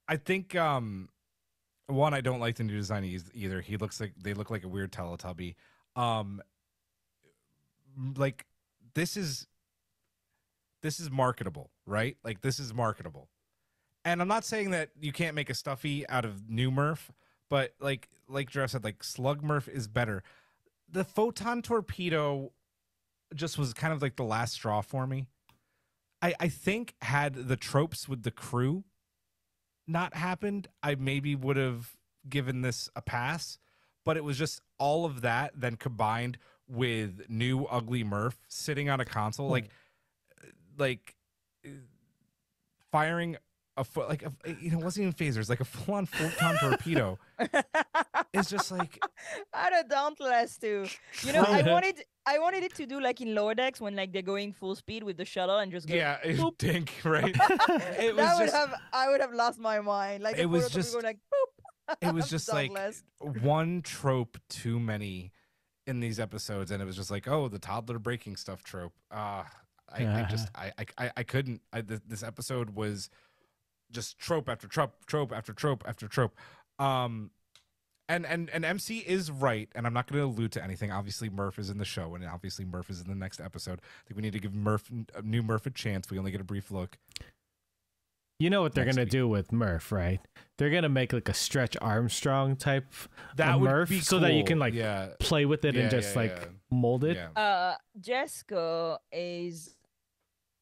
I think um one I don't like the new design either. He looks like they look like a weird Teletubby. Um like this is this is marketable, right? Like this is marketable. And I'm not saying that you can't make a stuffy out of new Murf, but like like Jeff said, like Slug Murf is better. The photon torpedo just was kind of like the last straw for me. I, I think had the tropes with the crew not happened, I maybe would have given this a pass. But it was just all of that then combined with new ugly Murf sitting on a console, like like uh, firing a foot like a, you know it wasn't even phasers, like a full on photon torpedo. It's just like I had a Dauntless too. You know, I wanted I wanted it to do like in lower decks when like they're going full speed with the shuttle and just go. yeah, it, boop. dink right. It was that would just- have I would have lost my mind. Like It was just- going like boop. it was just like one trope too many in these episodes and it was just like oh the toddler breaking stuff trope uh i, I just I, I I- i couldn't I, this, this episode was just trope after trope trope after trope after trope. Um and and and mc is right and i'm not going to allude to anything. Obviously murf is in the show and obviously murf is in the next episode. I think we need to give murf a new murf a chance. We only get a brief look. You know what they're gonna do with Murf, right? They're gonna make like a Stretch Armstrong type that would Murf be so that you can, like, yeah. play with it Yeah, and just yeah, like yeah. mold it. yeah. Uh, Jessica is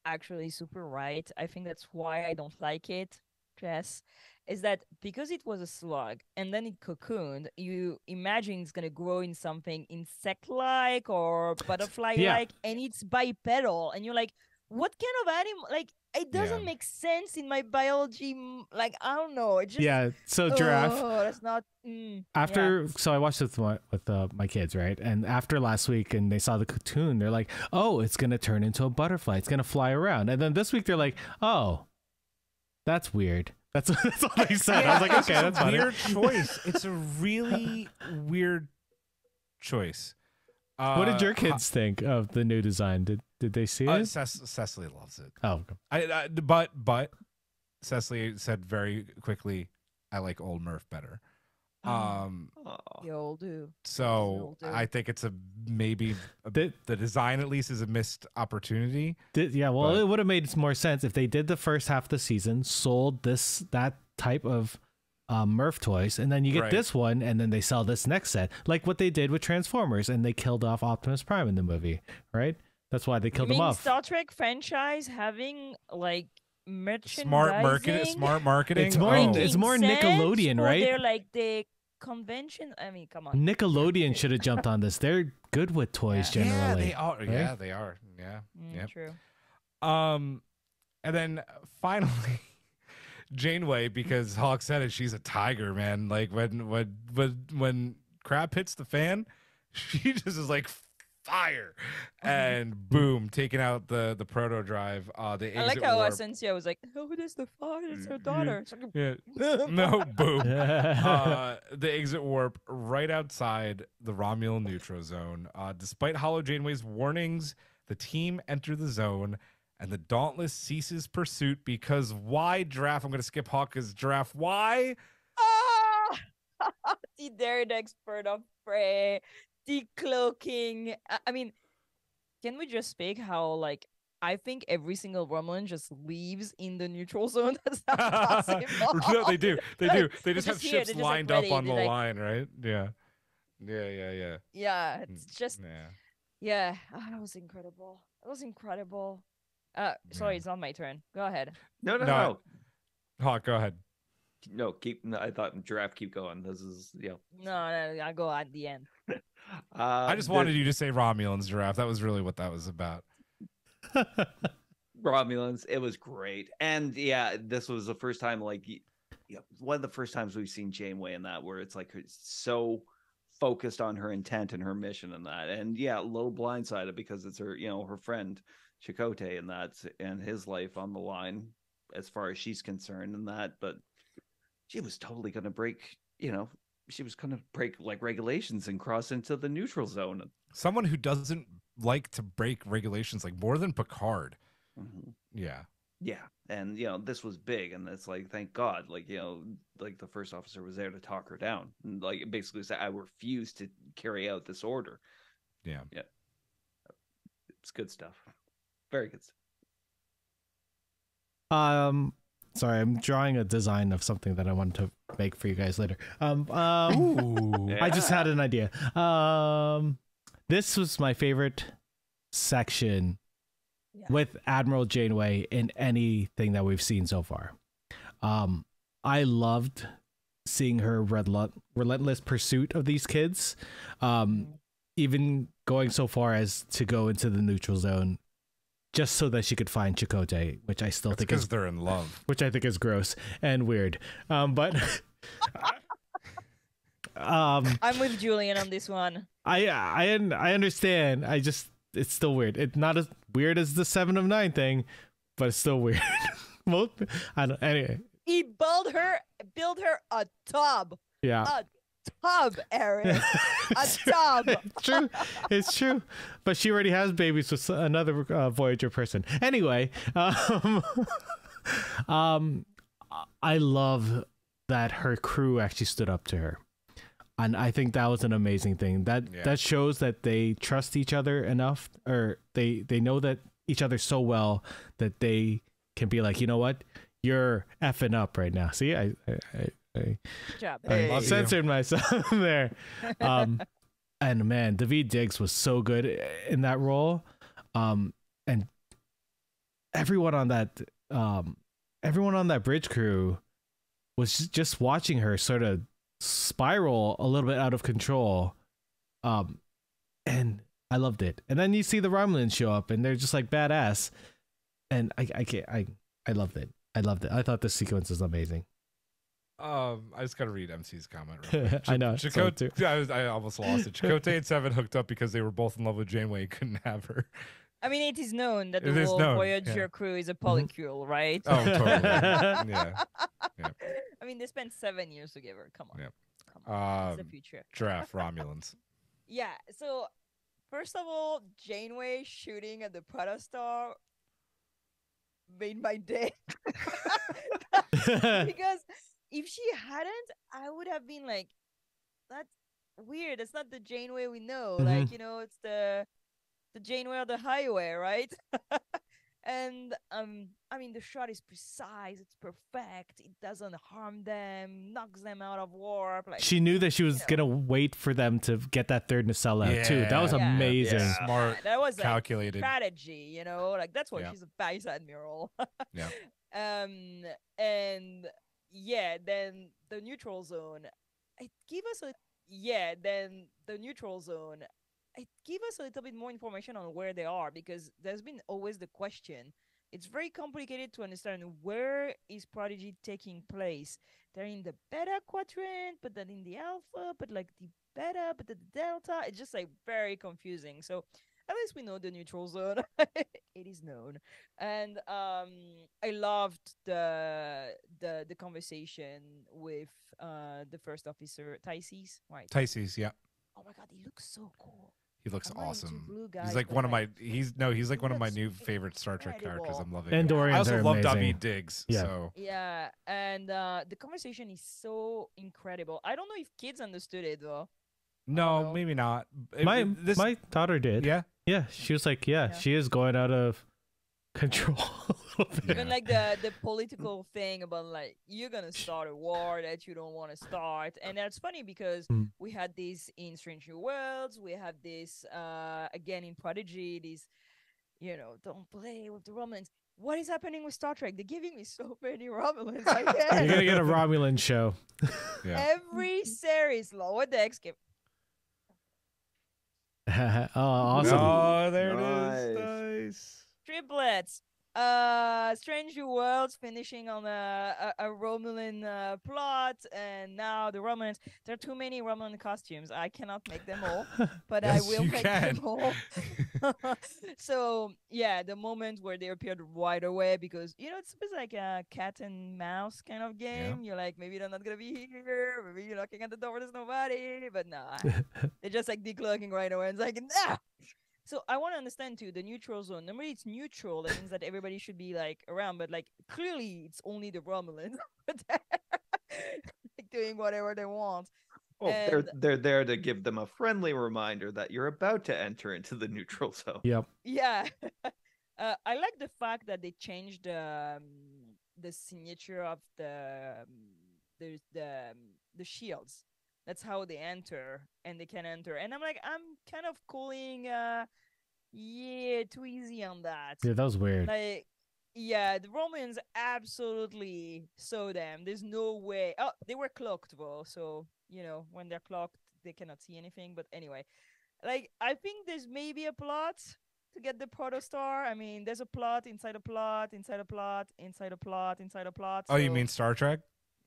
actually super right. I think that's why I don't like it, Jess. Is that because it was a slug and then it cocooned, you imagine it's gonna grow in something insect-like or butterfly-like, and it's bipedal, and you're like, what kind of animal? Like, it doesn't Yeah. make sense in my biology. Like, I don't know. It just Yeah. So giraffe. Oh, that's not. Mm, yeah. after so I watched this one with uh, my kids, right? And after last week, and they saw the cartoon, they're like, "Oh, it's gonna turn into a butterfly. It's gonna fly around." And then this week, they're like, "Oh, that's weird." That's that's all they said. I was like, "Okay, that's fine." weird choice. It's a really weird choice. Uh, What did your ho- kids think of the new design? Did did they see Uh, it? Cec- Cecily loves it. Oh, okay. I, I but but Cecily said very quickly, "I like old Murf better." Um, Aw. You'll do. so Will do. I think it's a maybe a, Did, the design at least is a missed opportunity. did, yeah, well, But- it would have made more sense if they did the first half of the season, sold this that type of um, Murf toys, and then you get Right. this one, and then they sell this next set, like what they did with Transformers, and they killed off Optimus Prime in the movie, right? That's why they killed you him mean off. Star Trek franchise having like merchandising? Smart marketing. Smart marketing. It's more- Oh. it's more Nickelodeon, right? They're like the convention. I mean, come on. Nickelodeon should have jumped on this. They're good with toys Yeah. yeah, generally. they are. right? Yeah, they are. Yeah. Mm, Yep. True. Um, and then finally, Janeway, because Hawk said it, she's a tiger, man. Like when when when when crap hits the fan, she just is like fire, and boom, taking out the the proto drive. Uh, the I like how warp. Asencia was like, "Oh, that's the father. It's her daughter." Yeah. No, boom. uh, the exit warp right outside the Romulan neutral zone. Uh, despite Hollow Janeway's warnings, the team enter the zone and the Dauntless ceases pursuit because why giraffe? I'm gonna skip Hawk because giraffe. Why? Ah! the dared expert of prey, the cloaking. I- I mean, can we just speak how like I think every single Romulan just leaves in the neutral zone? That's not possible. no, they do. They do. They They're just have here, ships they're just, like, lined up on the like- line, right? Yeah. Yeah, yeah, yeah. Yeah, it's Mm, just Yeah. yeah. ah, that was incredible. That was incredible. Uh, sorry, Yeah. it's not my turn. Go ahead. No, no, No, no. Hawk, go ahead. No, keep. No, I thought giraffe. Keep going. This is yeah. No, no, I'll go at the end. Uh, I just the- wanted you to say Romulans giraffe. That was really what that was about. Romulans. It was great, and yeah, this was the first time like, y- yeah, one of the first times we've seen Janeway in that, where it's like it's so focused on her intent and her mission and that, and yeah, a little blindsided because it's her, you know, her friend Chakotay and that, and his life on the line as far as she's concerned and that, but she was totally going to break, you know. She was going to break like regulations and cross into the neutral zone. Someone who doesn't like to break regulations like more than Picard. Mhm. Yeah. Yeah, and you know this was big, and it's like thank God, like you know, like the first officer was there to talk her down, and like basically said, I refuse to carry out this order. Yeah. Yeah. It's good stuff, very good. Stuff. Um, sorry, I'm drawing a design of something that I want to make for you guys later. Um, um Ooh. I just had an idea. Um, this was my favorite section Yeah. with Admiral Janeway in anything that we've seen so far. Um, I loved seeing her relent- relentless pursuit of these kids. Um, even going so far as to go into the neutral zone just so that she could find Chakotay, which I still That's think because is they're in love. which I think is gross and weird. Um, but um, I'm with Julian on this one. I I I understand. I just it's still weird. It's not as weird as the seven of nine thing, but it's still weird. well, I don't. Anyway, He built her, built her a tub, yeah. a tub, Eric, a It's true. tub. It's true. It's true. But she already has babies with another uh, Voyager person. Anyway, um, um, I love that her crew actually stood up to her. And I think that was an amazing thing. That Yeah. that shows that they trust each other enough, or they they know that each other so well that they can be like, you know what, you're effing up right now. See, I I, I, I Good job. I Hey. Love censored myself there. Um, and man, Daveed Diggs was so good in that role. Um, and everyone on that, um, everyone on that bridge crew was just watching her sort of spiral a little bit out of control. Um, and I loved it. And then you see the Romulans show up, and they're just like badass. And I, I can't, I, I loved it. I loved it. I thought this sequence was amazing. Um, I just gotta read MC's comment. Real quick. I know. Ch- so too. Chakotay, I, was- I almost lost it. Chakotay and Seven hooked up because they were both in love with Janeway and couldn't have her. I mean, it is known that It the whole known, Voyager yeah. crew is a polycule, right? Oh, totally. yeah. I mean, they spent seven years together. Come on. Yep. Come on. it's the Um, future. Giraffe Romulans. Yeah. So, first of all, Janeway shooting at the Protostar made my day. because if she hadn't, I would have been like, that's weird. That's not the Janeway we know. Like, you know, it's the the Janeway of the highway, right? and um, I mean, the shot is precise. It's perfect. It doesn't harm them. Knocks them out of warp. Like she knew that she was know. gonna wait for them to get that third nacelle out too. That was Yeah. Yeah. amazing. Yeah. Smart, that was like calculated. strategy, you know, like that's why Yeah. she's a vice admiral. Yeah. Um, and yeah, then the neutral zone. It give us a yeah. Then the neutral zone. It give us a little bit more information on where they are because there's been always the question. It's very complicated to understand where is Prodigy taking place. They're in the beta quadrant, but then in the alpha, but like the beta, but the delta. It's just like very confusing. So at least we know the neutral zone. it is known, and um, I loved the the the conversation with uh the first officer, Tysess. Right. Tysess, yeah. oh my god, he looks so cool. He looks I'm awesome. blue guys, he's like one of my. He's no. He's like he one of my looks new favorite Star Trek characters. I'm loving. it. Andorians I also love amazing. Daveed Diggs. Yeah. So Yeah, and uh, the conversation is so incredible. I don't know if kids understood it though. no, maybe not. It- My this, my daughter did. yeah. Yeah, she was like, yeah, Yeah. she is going out of control. a little bit. Even like the the political thing about like you're gonna start a war that you don't want to start, and that's funny because Mm. we had this in Strange New Worlds, we had this uh again in Prodigy, this you know don't play with the Romulans. What is happening with Star Trek? They're giving me so many Romulans. I guess. You're gonna get a Romulan show. Yeah. Every series, Lower Decks, give oh, awesome. Oh, there it Nice. is. Nice. triplets. Uh, Strange New Worlds finishing on a, a, a Romulan uh, plot, and now the Romulans. There are too many Romulan costumes. I cannot make them all, but Yes, I will make can. them all. so yeah, the moment where they appeared right away, because you know it's a bit like a cat and mouse kind of game. You're like, maybe they're not gonna be here. Maybe you're knocking at the door, there's nobody. But no, they're just like decloaking right away. and It's like, nah. So I want to understand too the neutral zone. Normally it's neutral. That means that everybody should be like around, but like clearly it's only the Romulans like doing whatever they want. Well, they're they're there to give them a friendly reminder that you're about to enter into the neutral zone. Yep. Yeah. uh, I like the fact that they changed the um, the signature of the um, the the um, the shields. That's how they enter, and they can enter. And I'm like, I'm kind of calling, uh, yeah, too easy on that. Yeah, that was weird. Like, yeah, the Romans absolutely saw them. There's no way. Oh, they were cloaked though, so you know when they're cloaked, they cannot see anything. But anyway, like I think there's maybe a plot to get the protostar. I mean, there's a plot inside a plot, inside a plot, inside a plot, inside a plot. Oh, you mean Star Trek?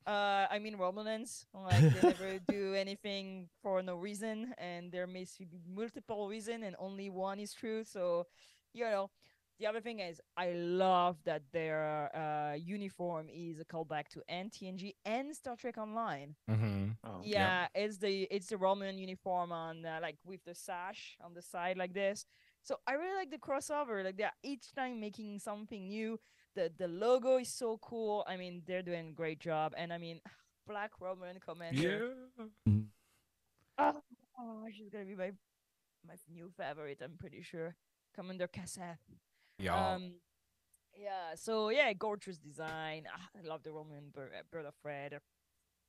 Uh, I mean Romulans. Like they never do anything for no reason, and there may be multiple reason, and only one is true. So, you know, the other thing is I love that their uh, uniform is a callback to NTNG and Star Trek Online. Mm-hmm. Oh, Yeah, it's the it's the Romulan uniform on uh, like with the sash on the side like this. So I really like the crossover. Like they're each time making something new. The the logo is so cool. I mean, they're doing a great job. And I mean, Black Roman Commander. Oh, oh, she's gonna be my my new favorite. I'm pretty sure. Commander Kassath. Yeah. Um, yeah. So yeah, gorgeous design. Ah, I love the Roman bird, bird of Fred.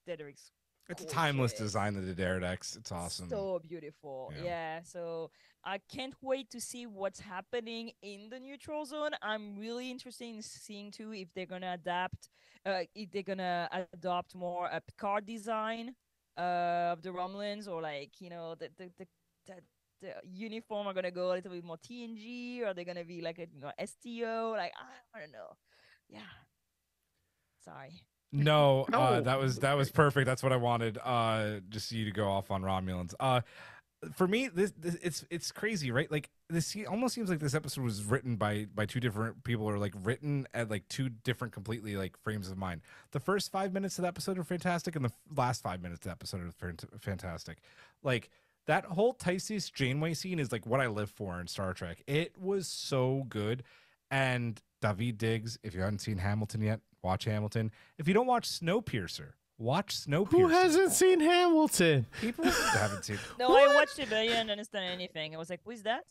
Dedric's it's a timeless design of the Daredex. It's awesome. So beautiful. Yeah. Yeah. So I can't wait to see what's happening in the neutral zone. I'm really interested in seeing too if they're gonna adapt, uh, if they're gonna adopt more a Picard design uh, of the Romulans, or like you know the the the. the the uniform are gonna go a little bit more TNG, or are they gonna be like a you know, STO? Like I don't know. Yeah. Sorry. No, uh, that was that was perfect. That's what I wanted. Uh, just you to go off on Romulans. Uh, for me, this, this it's it's crazy, right? Like this almost seems like this episode was written by by two different people, or like written at like two different completely like frames of mind. The first five minutes of the episode are fantastic, and the last five minutes of the episode are fantastic. Like that whole Tysess Janeway scene is like what I live for in Star Trek. It was so good, and Daveed Diggs. If you haven't seen Hamilton yet, watch Hamilton. If you don't watch Snowpiercer, watch Snowpiercer. Who hasn't seen Hamilton? People haven't seen. No, I watched it, but I didn't understand anything. I was like, "Who's that?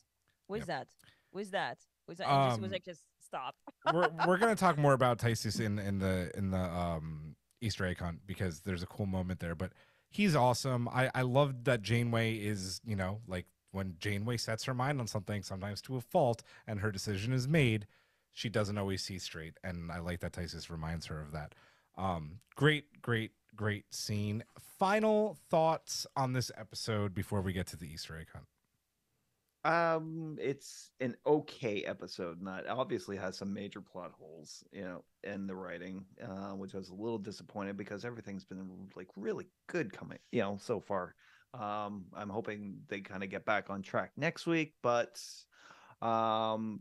Who's Yep. that? Who's that? Who's that?" And just was Um, like, "Just stop." we're we're gonna talk more about Tysess in in the in the um Easter egg hunt because there's a cool moment there. But he's awesome. I I love that Janeway is you know like when Janeway sets her mind on something, sometimes to a fault, and her decision is made, she doesn't always see straight. And I like that Tysess reminds her of that. Um, great, great, great scene. Final thoughts on this episode before we get to the Easter egg hunt. Um, it's an okay episode. Not obviously has some major plot holes, you know, in the writing, uh, which I was a little disappointed because everything's been like really good coming, you know, so far. Um, I'm hoping they kind of get back on track next week, but um,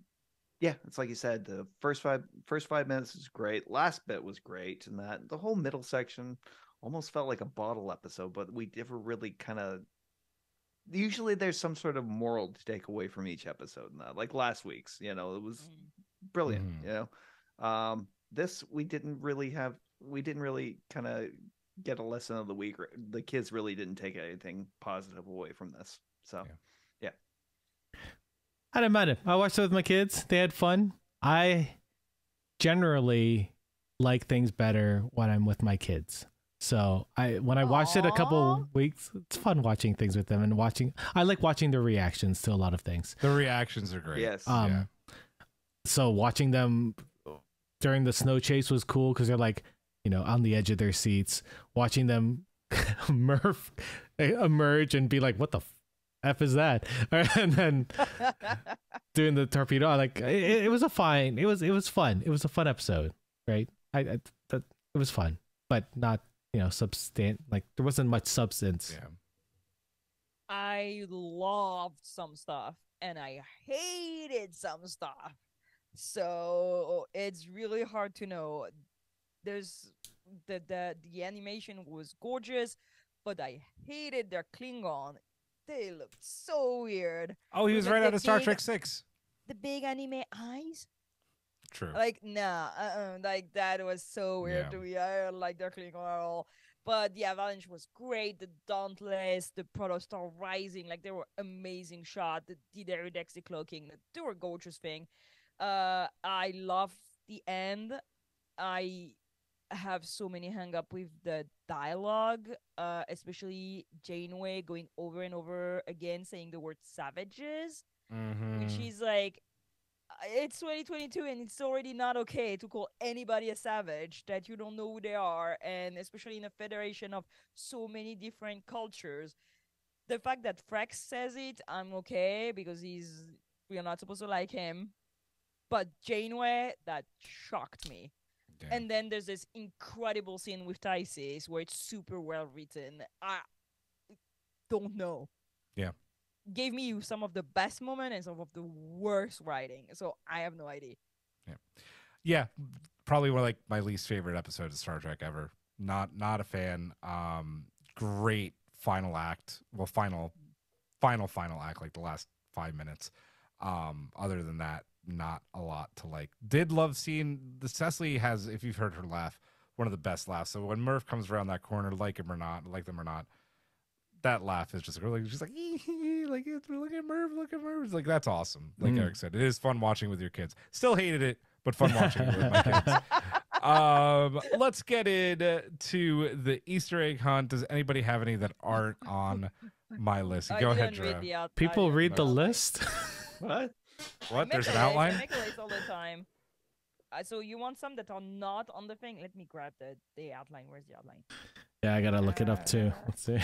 yeah, it's like you said, the first five first five minutes is great. Last bit was great, and that the whole middle section almost felt like a bottle episode, but we never really kind of usually there's some sort of moral to take away from each episode. Now, like last week's, you know, it was Mm. brilliant. Mhm. You know, um, this we didn't really have. We didn't really kind of get a lesson of the week. or The kids really didn't take anything positive away from this. So Yeah. I didn't mind it. I watched it with my kids. They had fun. I generally like things better when I'm with my kids. So I when I watched it a couple weeks, it's fun watching things with them and watching. I like watching their reactions to a lot of things. The reactions are great. yes, Um, Yeah. So watching them during the snow chase was cool because they're like, you know, on the edge of their seats. Watching them Murf emerge and be like, "What the f is that?" and then doing the torpedo. Like it, it was a fine. It was it was fun. It was a fun episode, right? I, I that it was fun, but not you know substan like there wasn't much substance. yeah. I loved some stuff and I hated some stuff. So it's really hard to know. There's the the the animation was gorgeous, but I hated their Klingon. They looked so weird. Oh, he was like right out of Star big- Trek Six. The big anime eyes. True. Like nah, uh-uh, like that was so weird Yeah. to me. I don't like their Klingon at all. But the Avalanche was great. The Dauntless, the Protostar Rising, like they were amazing shot. The Diderudexy cloaking, they were gorgeous thing. Uh, I love the end. I have so many hang up with the dialogue, uh, especially Janeway going over and over again saying the word savages Mhm. when she's like "Uh, it's 2022 and it's already not okay to call anybody a savage that you don't know who they are and especially in a federation of so many different cultures. The fact that Frex says it i'm okay because he's we are not supposed to like him. But Janeway that shocked me Yeah. and then there's this incredible scene with Tysess where it's super well written. I don't know. Yeah. Gave me some of the best moments and some of the worst writing. So I have no idea. yeah, Yeah. probably one of like my least favorite episode of Star Trek ever. Not not a fan. Um, great final act. Well, final, final, final act. Like the last five minutes. Um, other than that, not a lot to like. Did love seeing the Cecily has. If you've heard her laugh, one of the best laughs. So when Murf comes around that corner, like him or not, like them or not, that laugh is just really she's like like it's- look at Murf, look at Murf. It's like that's awesome. Like Mm. Eric said, it is fun watching with your kids. Still hated it, but fun watching it with my kids. um, let's get into the Easter egg hunt. Does anybody have any that aren't on my list? Go ahead, read Drew. the People read the list. what? I What? There's an list, I outline. make a list all the time. Uh, so you want some that are not on the thing? Let me grab the, the outline. Where's the outline? yeah, I gotta look it up too. Let's see.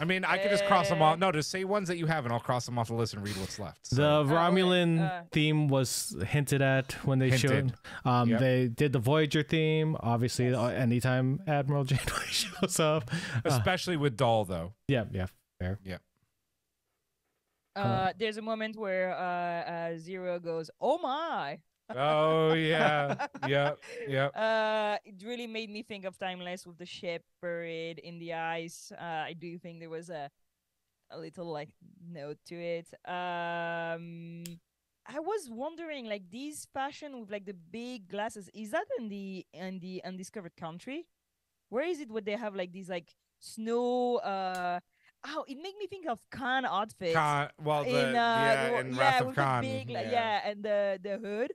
I mean, I could just cross them off. Uh, No, just say ones that you have, and I'll cross them off the list and read what's left. So- The Romulan uh, theme was hinted at when they Hinted. showed. Um, Yep. they did the Voyager theme. Obviously, Yes. uh, anytime Admiral Janeway shows up. Uh, especially with Dal, though. yeah, yeah, fair. Uh, there's a moment where uh, uh, Zero goes, "Oh my!" Oh yeah, yep, yep. Uh, it really made me think of Timeless with the ship buried in the ice. Uh, I do think there was a a little like note to it. Um, I was wondering, like these fashion with like the big glasses, is that in the in the undiscovered country? Where is it? Where they have like these like snow? Uh, oh, it made me think of Khan outfits Khan, well, the, in uh, yeah, the- in yeah, Wrath of Khan. the big, like, yeah. yeah. and the the hood.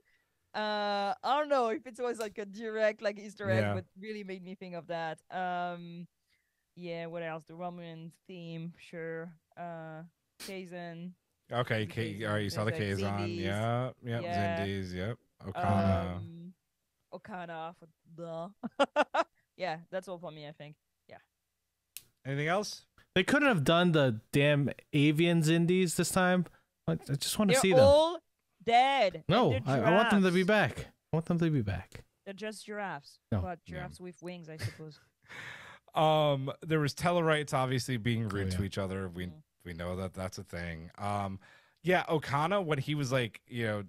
Uh, I don't know if it was like a direct like Easter egg, Yeah. but really made me think of that. Um, yeah, what else? The Roman theme, sure. Uh, Kazon. Okay, K- Kazon, all right, you saw the there's, like, Kazon. Xindis. Yep, yep, Yeah. Xindis. Yep, Okana. Um, Okana for the. yeah, that's all for me. I think. Yeah. Anything else? They couldn't have done the damn avians indies this time. I, I just want to They're see them. all dead. No, I, I want them to be back. I want them to be back. They're just giraffes, No. but Yeah. giraffes with wings, I suppose. Um, there was Tellarites obviously being rude to yeah. each other. We Mm. we know that that's a thing. Um, yeah, Okana when he was like, you know,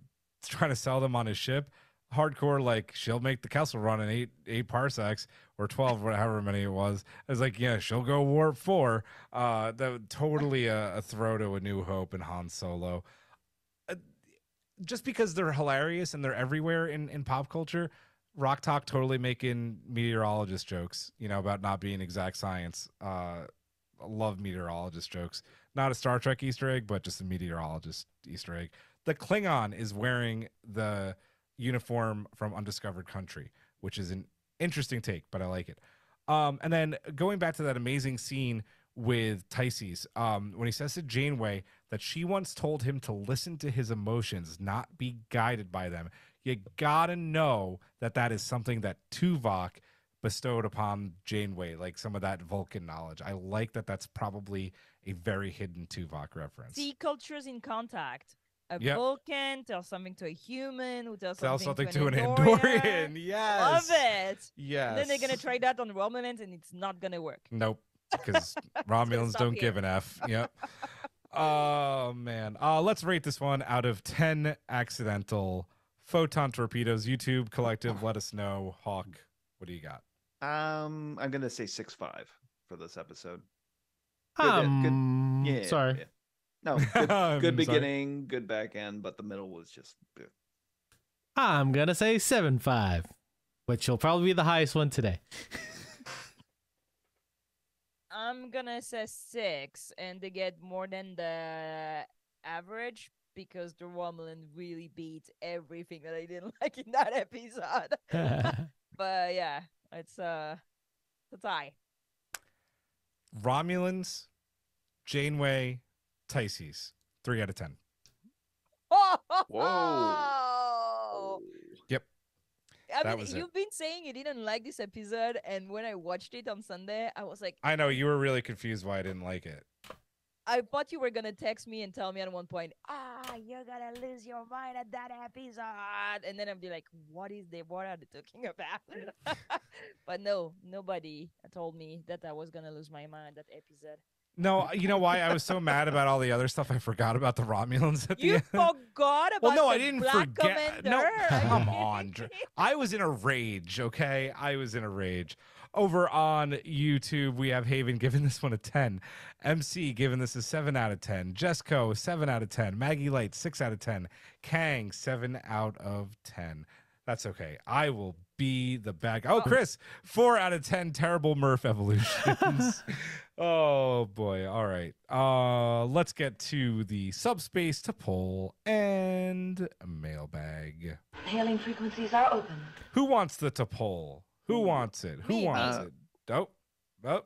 trying to sell them on his ship. Hardcore like she'll make the Kessel run in eight eight parsecs or twelve, whatever many it was. It's like yeah, she'll go warp four. Uh, that totally a, a throw to a New Hope and Han Solo. Uh, just because they're hilarious and they're everywhere in in pop culture. Rok-Tahk totally making meteorologist jokes, you know, about not being exact science. Uh, love meteorologist jokes. Not a Star Trek Easter egg, but just a meteorologist Easter egg. The Klingon is wearing the uniform from Undiscovered Country, which is an interesting take, but I like it. Um, and then going back to that amazing scene with Tysess, um, when he says to Janeway that she once told him to listen to his emotions, not be guided by them. You gotta know that that is something that Tuvok bestowed upon Janeway, like some of that Vulcan knowledge. I like that. That's probably a very hidden Tuvok reference. See cultures in contact. A Yep. Vulcan tell something to a human who tells Tell something, something to an to an Andorian. Andorian. Yes. Love it. Yes. And then they're gonna try that on Romulans, and it's not gonna work. Nope, because Romulans don't here. give an F. Yep. oh man. Uh, let's rate this one out of ten accidental photon torpedoes. YouTube collective, let us know. Hawk, what do you got? Um, I'm gonna say six five for this episode. Good, uh, good- Um, Yeah. sorry. yeah. No, good, I'm good sorry. beginning, good back end, but the middle was just. I'm gonna say seven five, which will probably be the highest one today. I'm gonna say six, and they get more than the average because the Romulan really beat everything that I didn't like in that episode. but yeah, it's uh, it's a tie. Romulans, Janeway, Tysess. Three out of ten. Whoa. Yep. I That mean, was it. you've been saying you didn't like this episode, and when I watched it on Sunday, I was like, I know you were really confused why I didn't like it. I thought you were gonna text me and tell me at one point, ah, you're gonna lose your mind at that episode, and then I'd be like, what is they? What are they talking about? but no, nobody told me that I was gonna lose my mind that episode. No, you know why I was so mad about all the other stuff. I forgot about the Romulans at the You end. forgot about Well, no, I didn't forget. No, Commander? You come on, I was in a rage, okay? I was in a rage. Over on YouTube, we have Haven giving this one a 10. MC giving this a 7 out of 10. Jesco, 7 out of 10. Maggie Light, 6 out of 10. Kang, 7 out of 10. That's okay. I will be the bad guy. Oh, Chris, 4 out of 10 terrible Murf evolutions. oh, boy. All right. Uh, let's get to the subspace to poll and mailbag. Hailing frequencies are open. Who wants the to poll? Who wants it? Who Me. wants Uh, it? Oh, oh,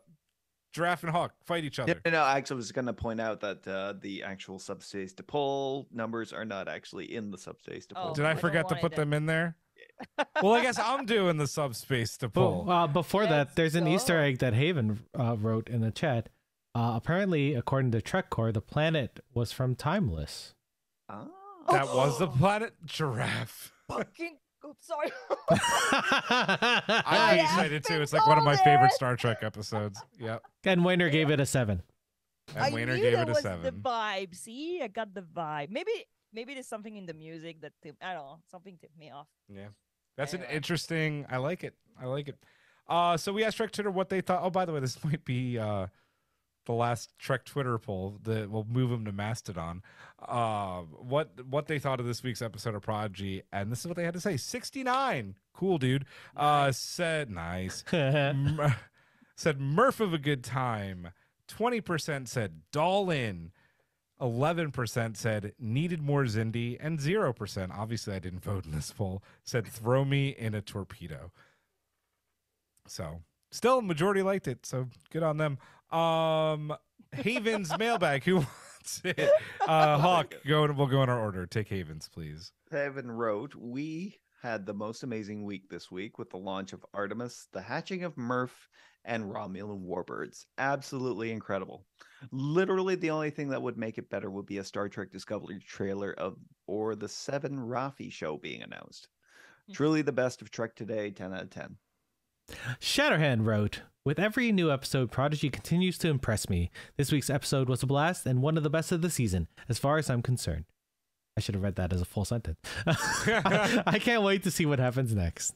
giraffe and hawk fight each other. no, no, I actually was going to point out that uh, the actual subspace to poll numbers are not actually in the subspace to poll. Oh, Did I I forget to want put it them in there? Well, I guess I'm doing the subspace to But, poll. uh, before that, there's an Easter egg that Haven uh, wrote in the chat. Uh, apparently, according to Trekcore, the planet was from Timeless. Ah. that was the planet giraffe. Fucking, oh, sorry. I'm pretty excited too. It's like one of my told favorite. Star Trek episodes. Yep. and Weiner gave it a seven. And I Wayner gave it a was seven. The vibe. See, I got the vibe. Maybe, maybe there's something in the music that tip, I don't know. Something tipped me off. Yeah. That's an interesting I like it. I like it. Uh so we asked Trek Twitter what they thought. Oh, by the way, this might be uh the last Trek Twitter poll that will move them to Mastodon. Uh what what they thought of this week's episode of Prodigy, and this is what they had to say. 69. Cool dude. Uh said nice. Said Murph of a good time. 20% said doll in. 11% said needed more Xindi. And 0%, obviously I didn't vote in this poll, said throw me in a torpedo. So still majority liked it. So good on them. Um Haven's mailbag. Who wants it? Uh Hawk, go we'll go in our order. Take Havens, please. Evan wrote, We had the most amazing week this week with the launch of Artemis, the hatching of Murf, and Romulan warbirds. Absolutely incredible. Literally, the only thing that would make it better would be a Star Trek Discovery trailer of or the Seven Rafi show being announced. Hmm. Truly the best of Trek today, 10 out of 10. Shatterhand wrote, With every new episode, Prodigy continues to impress me. This week's episode was a blast and one of the best of the season, as far as I'm concerned. I should have read that as a full sentence. I can't wait to see what happens next.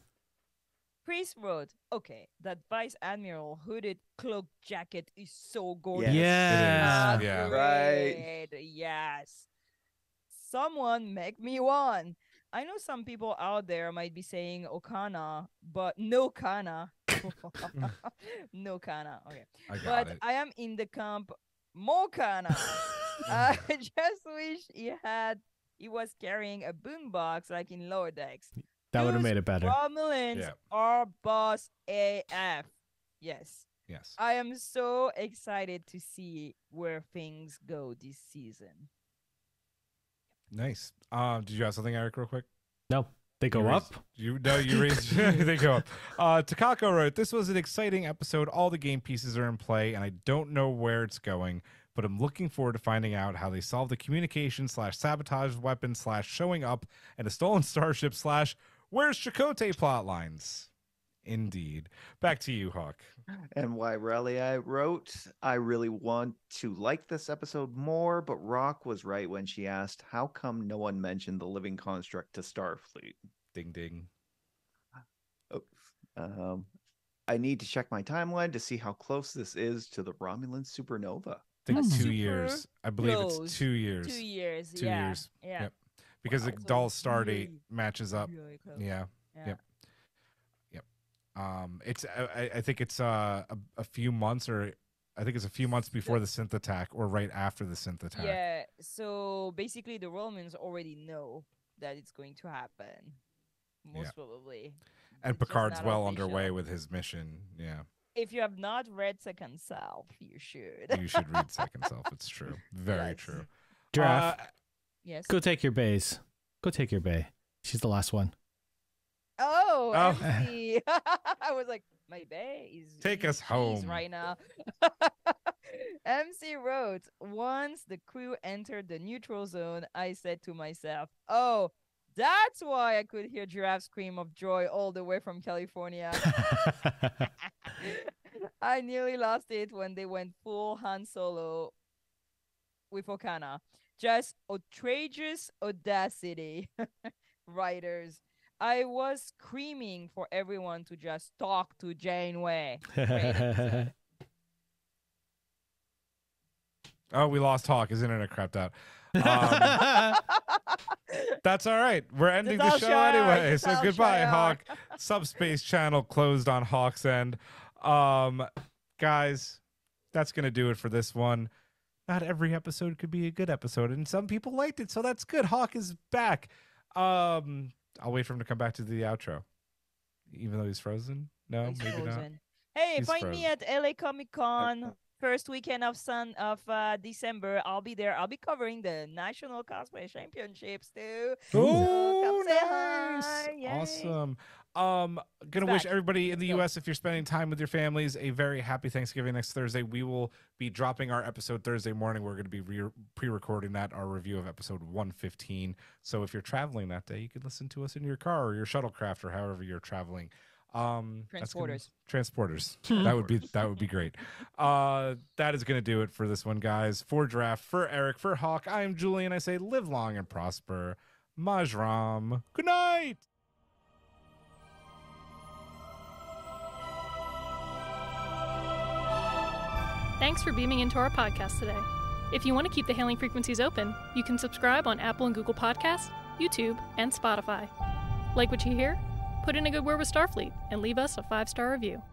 Chris wrote, okay, that Vice Admiral hooded cloak jacket is so gorgeous. Yes. Yeah. It is. Yeah. Right. Yes. Someone make me one. I know some people out there might be saying Okana, but no Kana. no Kana. Okay. I got But it. I am in the camp more Kana. I just wish he had he was carrying a boombox like in lower decks. That would have made it better. Romulans Yeah. are boss AF. Yes. yes. I am so excited to see where things go this season. Nice. Um, did you have something, Eric, real quick? No, they go You up. raised- You no, you raised. they go up. Uh, Takako wrote, "This was an exciting episode. All the game pieces are in play, and I don't know where it's going, but I'm looking forward to finding out how they solve the communication slash sabotage weapon slash showing up and a stolen starship slash where's Chakotay plot lines." Indeed. Back to you, Hawk. And why Raleigh I wrote, I really want to like this episode more, but Rok was right when she asked, How come no one mentioned the living construct to Starfleet? Ding ding. Oh, um, I need to check my timeline to see how close this is to the Romulan supernova. I think Hmm. two Super years. I believe close. it's two years. Two years. Two yeah. years. Yeah. Yep. Because the Wow, so doll it's star date really, matches up. really. Yeah. Yeah. Yep. Um, it's I, I- I think it's uh, a, a few months or I think it's a few months before the synth attack or right after the synth attack. Yeah. So basically, the Romans already know that it's going to happen. Most Yeah. probably. and It's Picard's not well underway with his mission. Yeah, If you have not read Second Self, you should. you should read Second Self. It's true, very Yes. true. Giraffe, Uh, yes. go take your bays. Go take your bay. She's the last one. Oh, Oh. MC. I was like, my bay is Take us home. right now. MC wrote, once the crew entered the neutral zone, I said to myself, "Oh, that's why I could hear giraffe scream of joy all the way from California." I nearly lost it when they went full Han Solo with Okana. Just outrageous audacity. Writers. I was screaming for everyone to just talk to Janeway. Oh, we lost Hawk. His internet crapped out. Um, that's all right. We're ending the show anyway. It's So goodbye. Hawk. Subspace channel closed on Hawk's end. Um, guys, that's gonna do it for this one. Not every episode could be a good episode, and some people liked it, so that's good. Hawk is back. Um, I'll wait for him to come back to the outro, even though he's frozen. No, He's maybe not. Hey, He's find me at LA Comic Con first weekend of Sun of uh, December. I'll be there. I'll be covering the National Cosplay Championships too. So Oh, come say nice. hi. Awesome. Um, gonna wish everybody in the Let's if you're spending time with your families a very happy Thanksgiving next Thursday. We will be dropping our episode Thursday morning. We're gonna be re- pre-recording that our review of episode 115. So if you're traveling that day, you can listen to us in your car or your shuttlecraft or however you're traveling. Um, that's gonna- Transporters. transporters. that would be that would be great. Uh, that is gonna do it for this one, guys. For draft, for Eric, for Hawk. I am Julian. I say live long and prosper. Majram. Good night. Thanks for beaming into our podcast today. If you want to keep the hailing frequencies open, you can subscribe on Apple and Google Podcasts, YouTube, and Spotify. Like what you hear? Put in a good word with Starfleet and leave us a five star review.